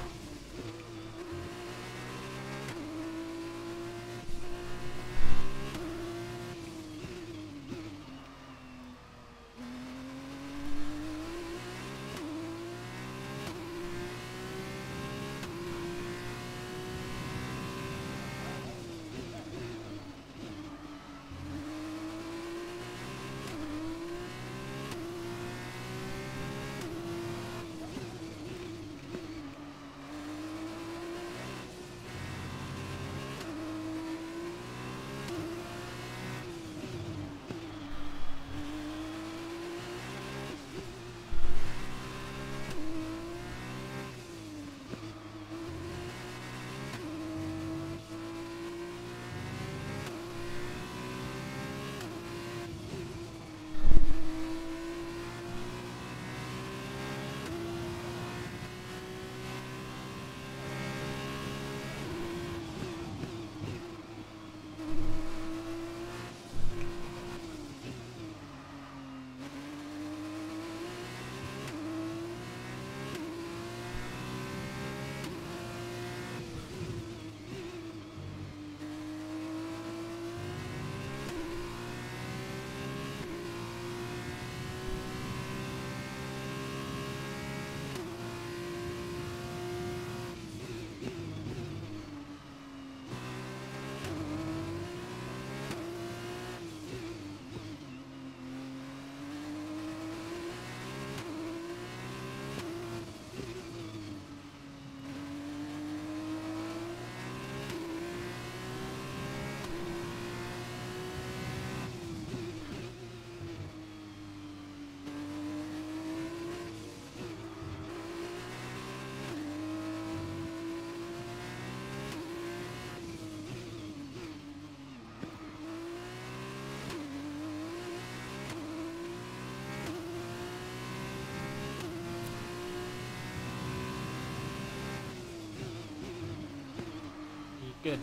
Good.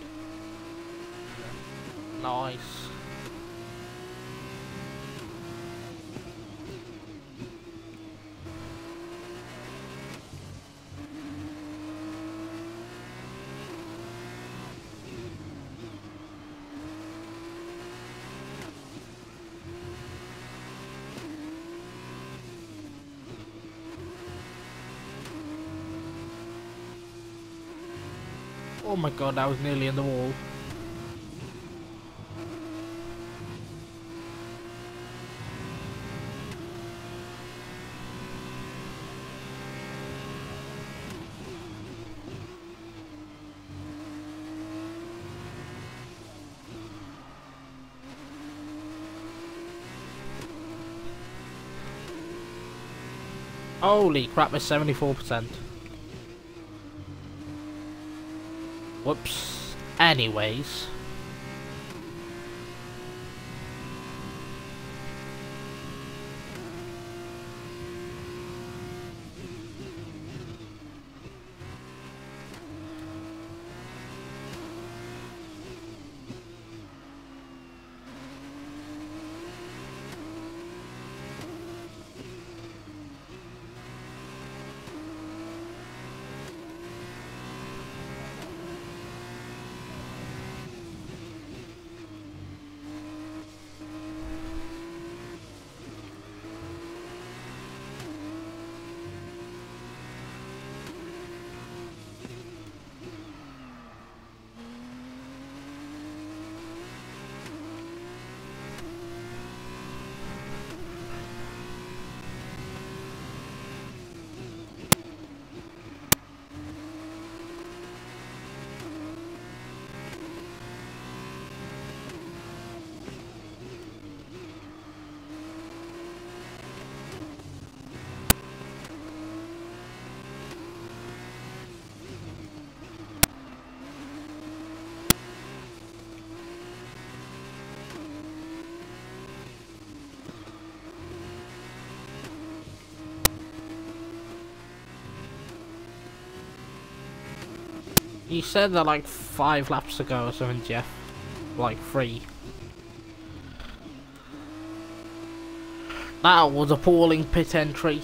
Nice. Oh my god, I was nearly in the wall. Holy crap, it's 74%. Whoops. Anyways. You said that like five laps ago or something, Jeff. Like three. That was appalling pit entry.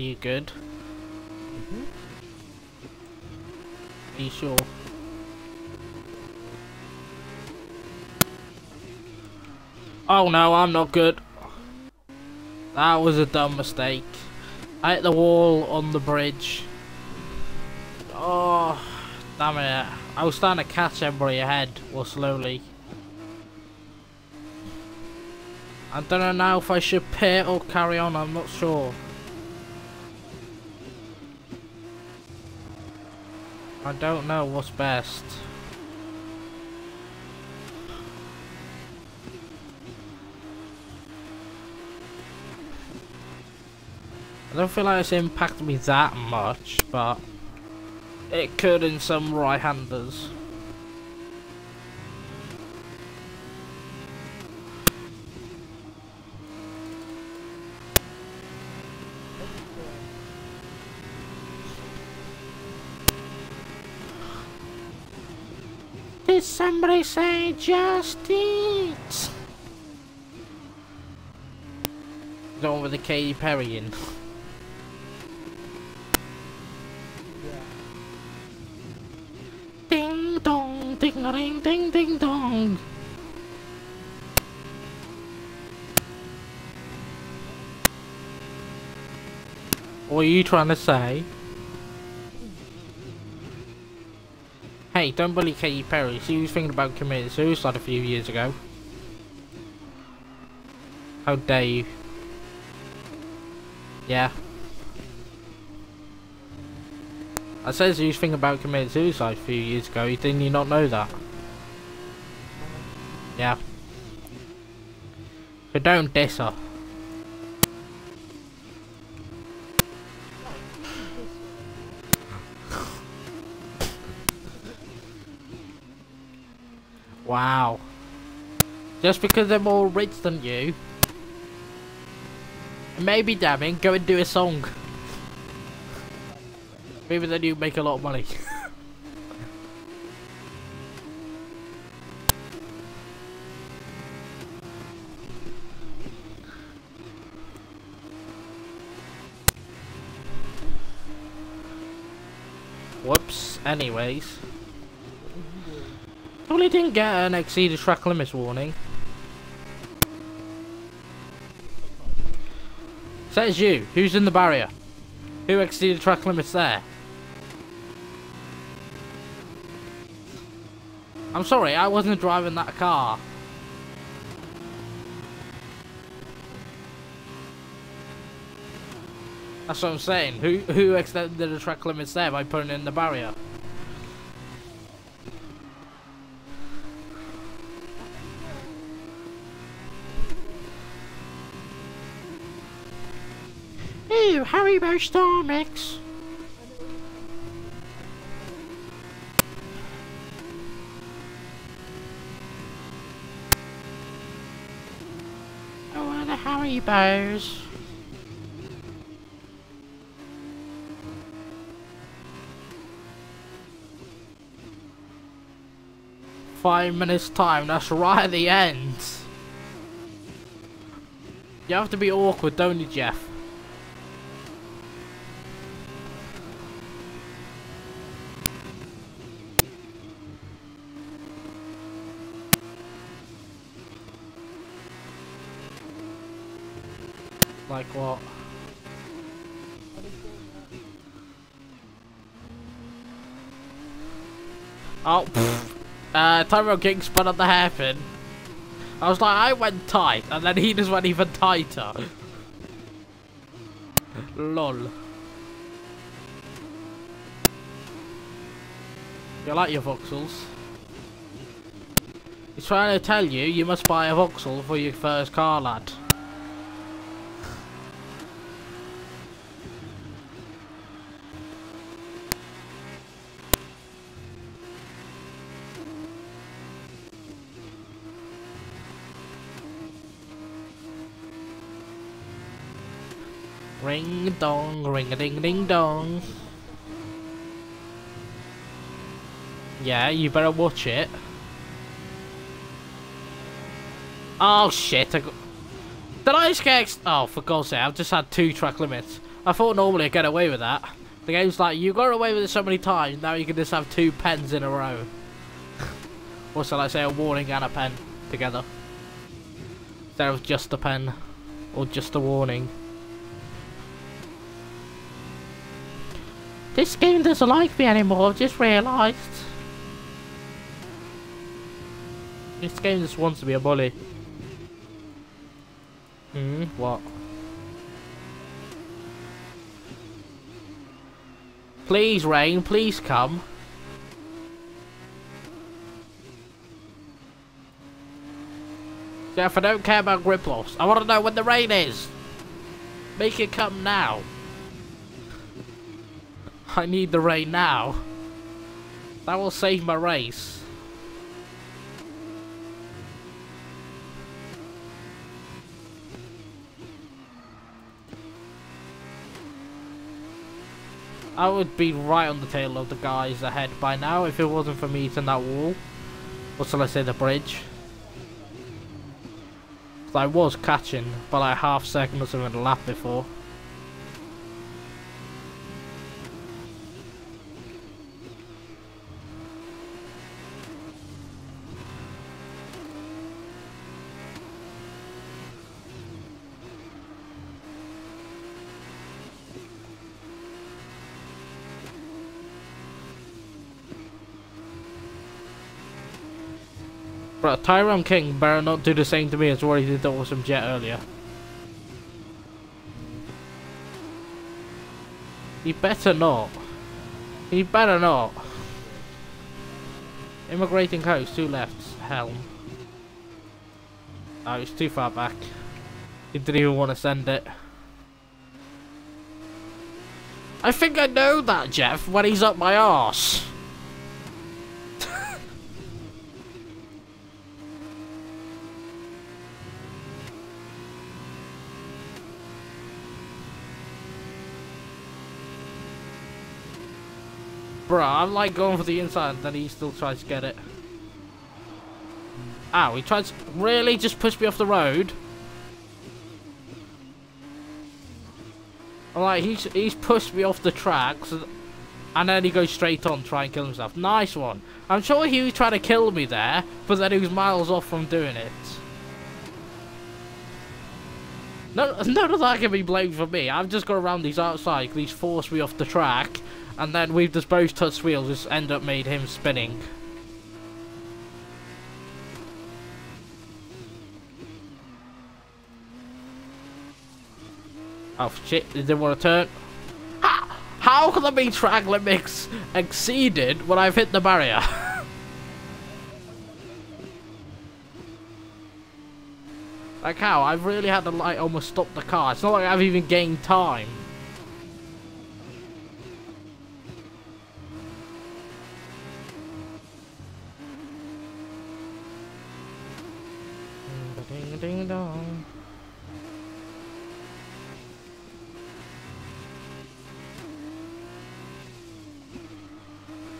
You good? Mhm. Are you sure? Oh no, I'm not good. That was a dumb mistake. I hit the wall on the bridge. Oh, damn it. I was starting to catch everybody ahead, or slowly. I don't know now if I should pit or carry on, I'm not sure. I don't know what's best. I don't feel like it's impacted me that much, but it could in some right-handers. Did somebody say just eat? One with the Katy Perry in. Ding dong, ding a ding ding ding dong. What are you trying to say? Hey, don't bully Katy Perry. She was thinking about committing suicide a few years ago. How dare you? Yeah. I said she was thinking about committing suicide a few years ago. Didn't you not know that? Yeah. But don't diss her. Wow. Just because they're more rich than you. Maybe damning, go and do a song. Maybe then you make a lot of money. Whoops. Anyways. Probably didn't get an exceeded track limits warning. Says you. Who's in the barrier? Who exceeded track limits there? I'm sorry, I wasn't driving that car. That's what I'm saying. Who who extended the track limits there by putting in the barrier? Ew, Haribo Star want the Haribos. Five minutes time, that's right at the end. You have to be awkward, don't you, Jeff? Like what? Oh, pfft. uh, King spun on the hairpin. I was like, I went tight, and then he just went even tighter. Lol. You like your Vauxhalls? He's trying to tell you, you must buy a Vauxhall for your first car, lad. Ring dong, ring a ding ding dong. Yeah, you better watch it. Oh shit! I got... Did I just get? Oh, for God's sake! I've just had two track limits. I thought normally I'd get away with that. The game's like, you got away with it so many times, now you can just have two pens in a row. or shall I say a warning and a pen together. Instead of just a pen. Or just a warning. This game doesn't like me anymore, I've just realised. This game just wants to be a bully. Hmm, what? Please, rain, please come. Jeff, I don't care about grip loss. I want to know when the rain is. Make it come now. I need the rain now. That will save my race. I would be right on the tail of the guys ahead by now if it wasn't for me hitting that wall. Or shall I say the bridge. I was catching by like half second or something a lap before. But Tyrone King better not do the same to me as what he did to Awesome Jet earlier. He better not. He better not. Immigrating coast, two lefts, helm. Oh, it's too far back. He didn't even want to send it. I think I know that, Jeff, when he's up my arse. Bruh, I'm like going for the inside and then he still tries to get it. Ow, he tries to really just push me off the road. Like he's he's pushed me off the tracks and then he goes straight on try and kill himself. Nice one. I'm sure he was trying to kill me there, but then he was miles off from doing it. No, none of that can be blamed for me. I've just got around these outside. because He's forced me off the track and then with the both touch wheels just end up made him spinning. Oh shit, did they want to turn? How, how can there be track limits exceeded when I've hit the barrier? like how? I've really had to like almost stop the car. It's not like I've even gained time.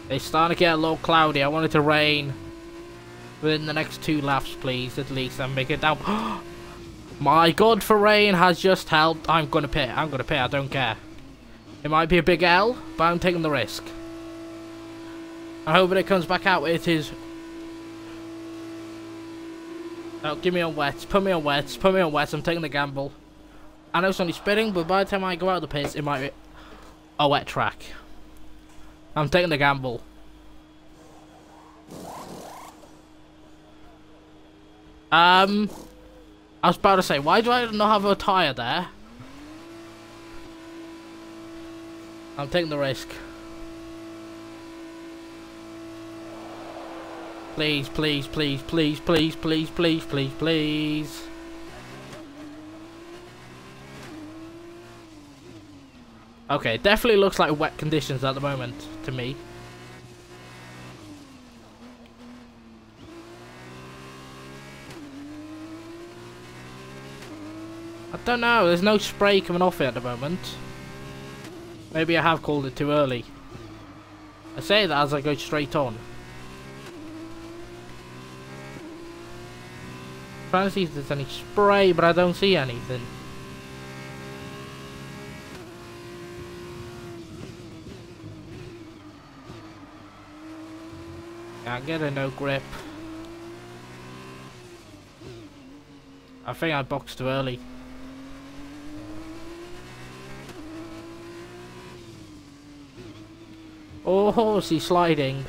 It's starting to get a little cloudy. I want it to rain within the next two laps, please, at least, and make it down. My god for rain has just helped. I'm gonna pay. I'm gonna pay. I don't care. It might be a big L, but I'm taking the risk. I hope when it comes back out, it is no, give me on wet. Put me on wet. Put me on wet. I'm taking the gamble. I know it's only spinning, but by the time I go out of the pits, it might be a wet track. I'm taking the gamble. Um, I was about to say, why do I not have a tyre there? I'm taking the risk. Please, please, please, please, please, please, please, please, please. Okay, definitely looks like wet conditions at the moment to me. I don't know, there's no spray coming off it at the moment. Maybe I have called it too early. I say that as I go straight on. fancy if there's any spray, but I don't see anything. Can't get a no grip. I think I boxed too early. Oh, she's sliding.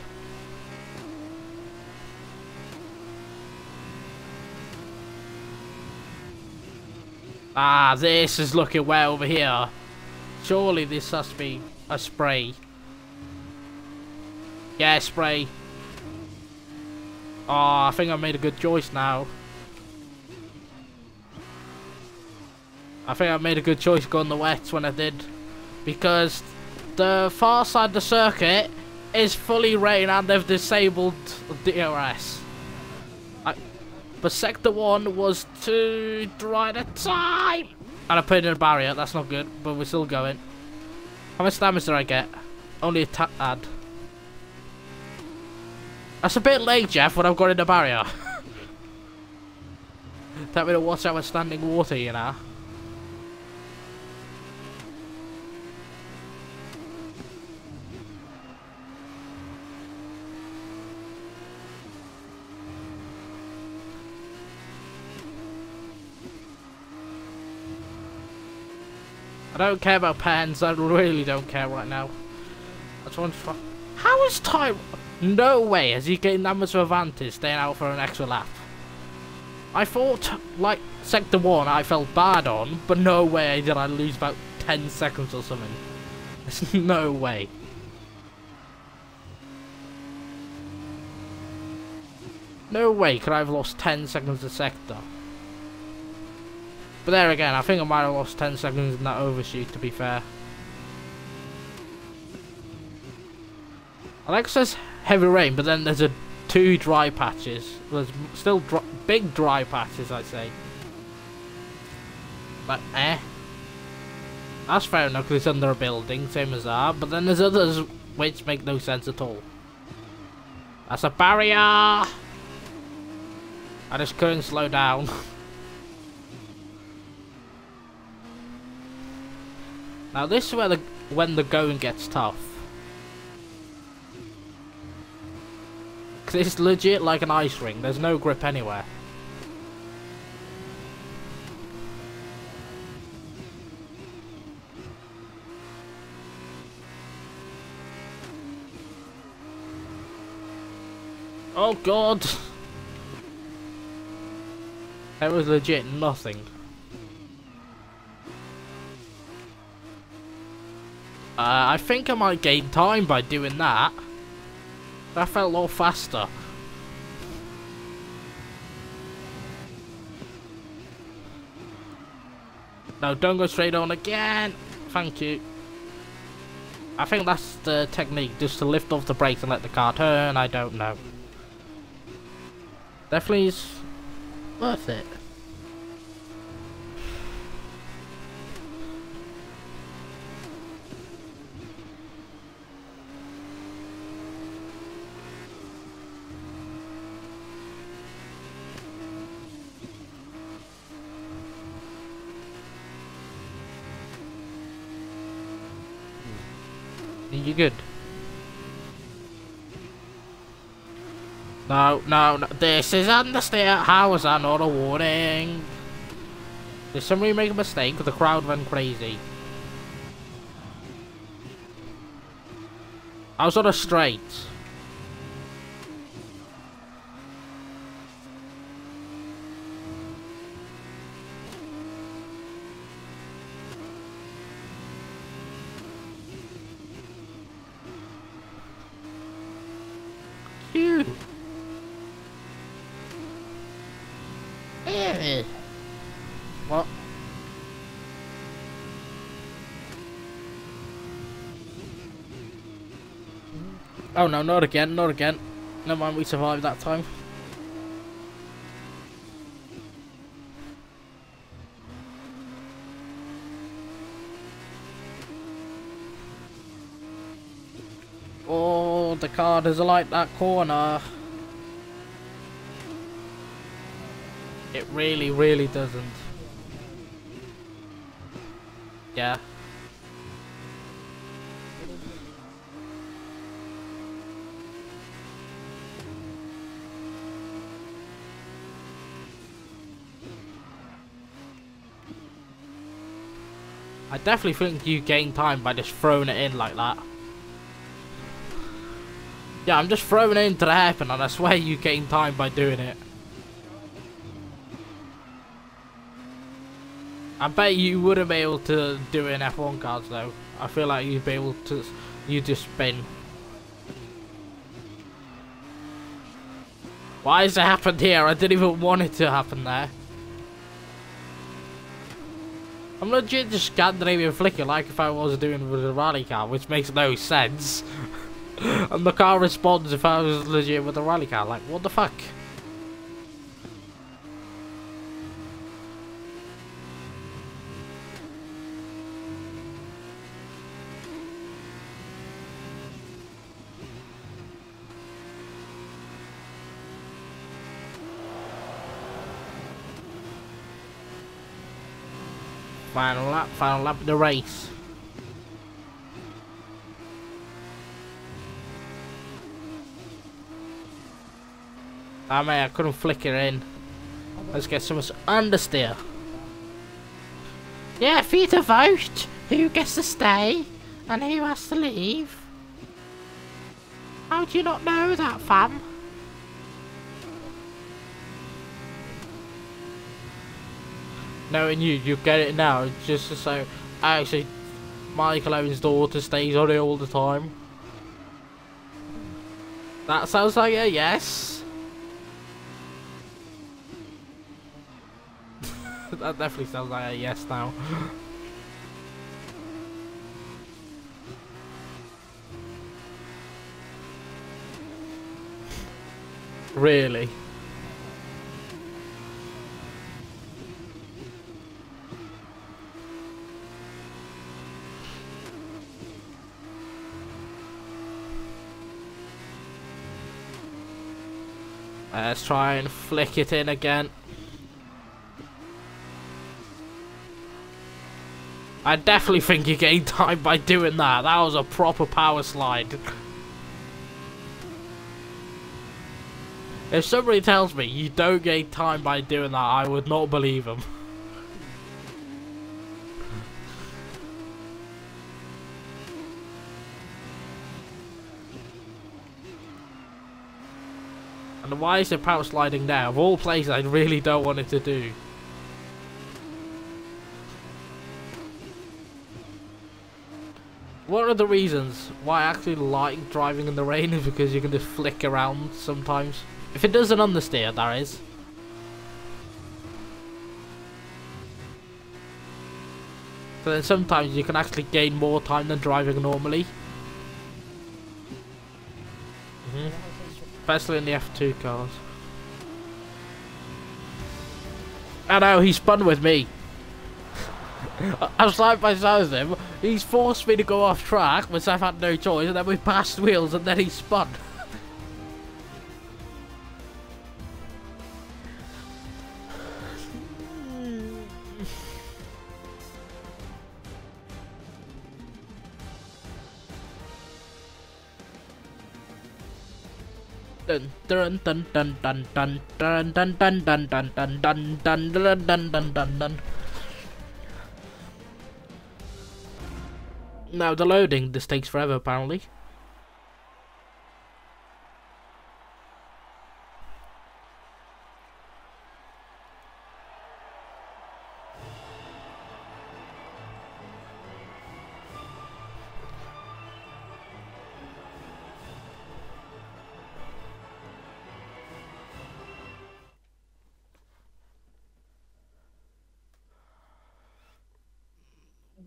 Ah, this is looking well over here. Surely this has to be a spray. Yeah, spray. Oh, I think I made a good choice now. I think I made a good choice going the wets when I did. Because the far side of the circuit is fully rain and they've disabled DRS. But sector 1 was too dry at the time! And I put in a barrier, that's not good, but we're still going. How much damage did I get? Only a tad. That's a bit late, Jeff, when I've got in the barrier. Tell me to watch out with standing water, you know. I don't care about pens. I really don't care right now. I just want to. How is time? No way has he gained that much of advantage staying out for an extra lap. I thought, like sector one, I felt bad on, but no way did I lose about 10 seconds or something. There's no way. No way could I have lost 10 seconds a sector. But there again, I think I might have lost 10 seconds in that overshoot, to be fair. Alex says heavy rain, but then there's a two dry patches. There's still big dry patches, I'd say. But eh. That's fair enough, because it's under a building, same as that. But then there's others which make no sense at all. That's a barrier! I just couldn't slow down. Now this is where the when the going gets tough. Cause it's legit like an ice ring. There's no grip anywhere. Oh god! There was legit nothing. Uh, I think I might gain time by doing that. That felt a lot faster. No, don't go straight on again. Thank you. I think that's the technique, just to lift off the brakes and let the car turn. I don't know. Definitely is worth it. You good? No, no, no. This is understeer. How is that not a warning? Did somebody make a mistake? The crowd went crazy. I was on a straight. Phew. Eh. What? Oh no, not again, not again. Never mind, we survived that time. Oh, the car doesn't like that corner. It really, really doesn't. Yeah. I definitely think you gain time by just throwing it in like that. Yeah, I'm just throwing it into the hairpin and I swear you gain time by doing it. I bet you wouldn't be able to do it in F1 cars though. I feel like you'd be able to, you just spin. Why has it happened here? I didn't even want it to happen there. I'm legit just Scandinavian flicker like if I was doing with a rally car, which makes no sense. and the car responds if I was legit with a rally car. Like, what the fuck? Final lap, final lap of the race. Ah man, I couldn't flicker in. Let's get some understeer. Yeah, for you to vote who gets to stay and who has to leave. How do you not know that, fam? Knowing you, you get it now. Just say, actually, Michael Owen's daughter stays on it all the time. That sounds like a yes. that definitely sounds like a yes now. really? Uh, let's try and flick it in again. I definitely think you gained time by doing that. That was a proper power slide. If somebody tells me you don't gain time by doing that, I would not believe them. And why is the power sliding now? Of all places I really don't want it to do. One of the reasons why I actually like driving in the rain is because you can just flick around sometimes. If it doesn't understeer, that is. So then sometimes you can actually gain more time than driving normally. Especially in the F2 cars. I know, he spun with me. I was side by side with him. He's forced me to go off track, which I've had no choice, and then we passed wheels, and then he spun. dun dun dun dun dun dun dun dun dun dun dun dun dun dun dun dun dun dun dun Now the loading, this takes forever apparently.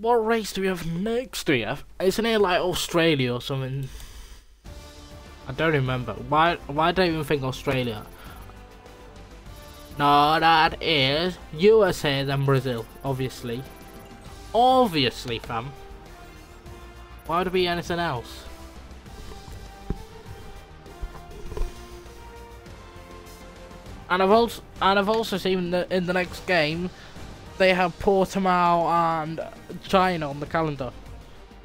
What race do we have next year? Isn't it like Australia or something? I don't remember. Why why don't even think Australia? No, that is USA then Brazil, obviously. Obviously, fam. Why would it be anything else? And I've also and I've also seen that in the next game they have Portimao and China on the calendar.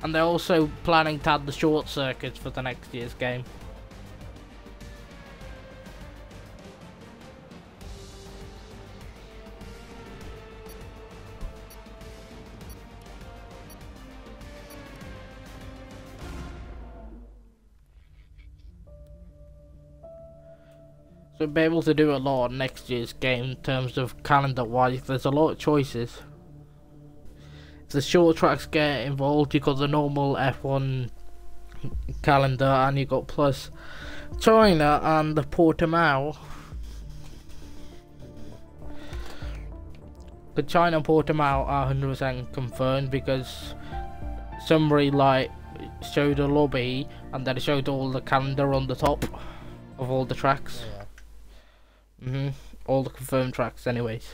And they're also planning to add the short circuits for the next year's game. So be able to do a lot next year's game in terms of calendar wise. There's a lot of choices. If the short tracks get involved, you got the normal F1 calendar, and you got plus China and the Portimao. The China and Portimao are 100% confirmed because somebody like showed a lobby and then showed all the calendar on the top of all the tracks. Mhm. All the confirmed tracks, anyways.